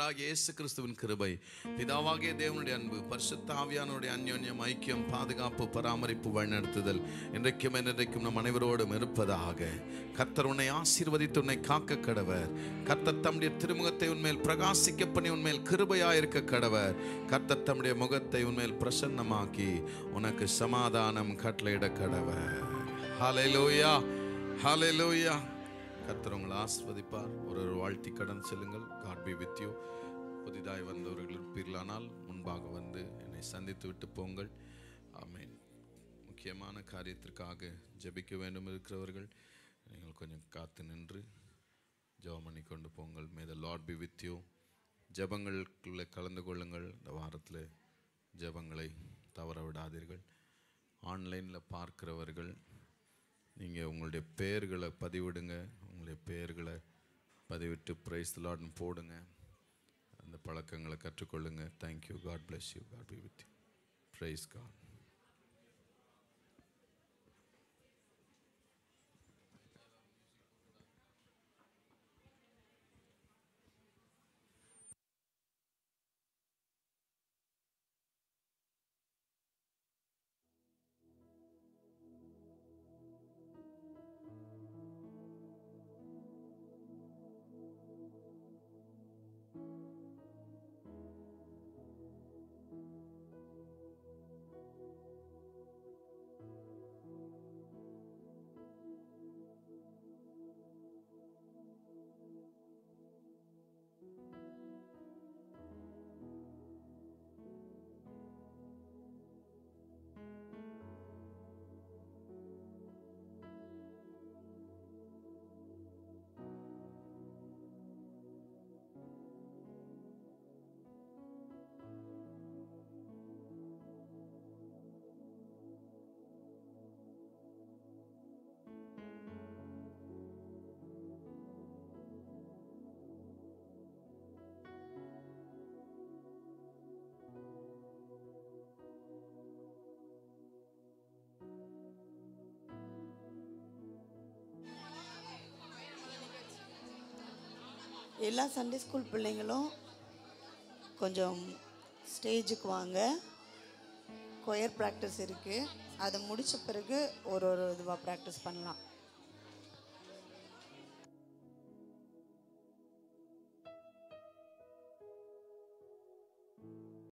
நம்முடைய இயேசு கிறிஸ்துவின் கிருபை பிதாவாகிய தேவனுடைய அன்பு பரிசுத்தாவியானுடைய அந்யோன்யம் ஐக்கியம் பாதுகாப்பு பராமரிப்பு வழிநடத்துதல் இன்றைக்கும் என்றைக்கும் நம் அனைவரோடும் இருப்பதாக. கர்த்தர் உன்னை ஆசீர்வதித்து உன்னை காக்க கடவர். கர்த்தர் தம்முடைய திருமுகத்தை உன்மேல் பிரகாசிக்க பண்ணி உன்மேல் கிருபையாயிருக்க கடவர். கர்த்தர் தம்முடைய முகத்தை உன்மேல் பிரசன்னமாக்கி உனக்கு சமாதானம் கட்டளையிட கடவர். ஹalleluya ஹalleluya கர்த்தர் உங்களை ஆஸ்வதிப்பார் ஒரு ஒரு வாழ்த்தி கடன் செல்லுங்கள். பி வித் யூ புதிதாய் வந்தவர்கள் இருப்பீர்களானால் முன்பாக வந்து என்னை சந்தித்து விட்டு போங்கள். ஆமீன். முக்கியமான காரியத்திற்காக ஜெபிக்க வேண்டும் இருக்கிறவர்கள் நீங்கள் கொஞ்சம் காத்து நின்று ஜெபம் பண்ணி கொண்டு போங்கள். May the Lord be with you ஜெபங்களுக்குள்ளே கலந்து கொள்ளுங்கள். இந்த வாரத்தில் ஜெபங்களை தவற விடாதீர்கள். ஆன்லைனில் பார்க்கிறவர்கள் நீங்கள் உங்களுடைய பெயர்களை பதிவிடுங்க. உங்களுடைய பெயர்களை பதிவிட்டு ப்ரைஸ் லாட்னு போடுங்க. அந்த பழக்கங்களை கற்றுக்கொள்ளுங்க. Thank you God bless you God be with you praise God எல்லா சண்டே ஸ்கூல் பிள்ளைங்களும் கொஞ்சம் ஸ்டேஜுக்கு வாங்க. கொயர் ப்ராக்டிஸ் இருக்குது அதை முடித்த பிறகு ஒரு ஒரு இதுவாக ப்ராக்டிஸ் பண்ணலாம்.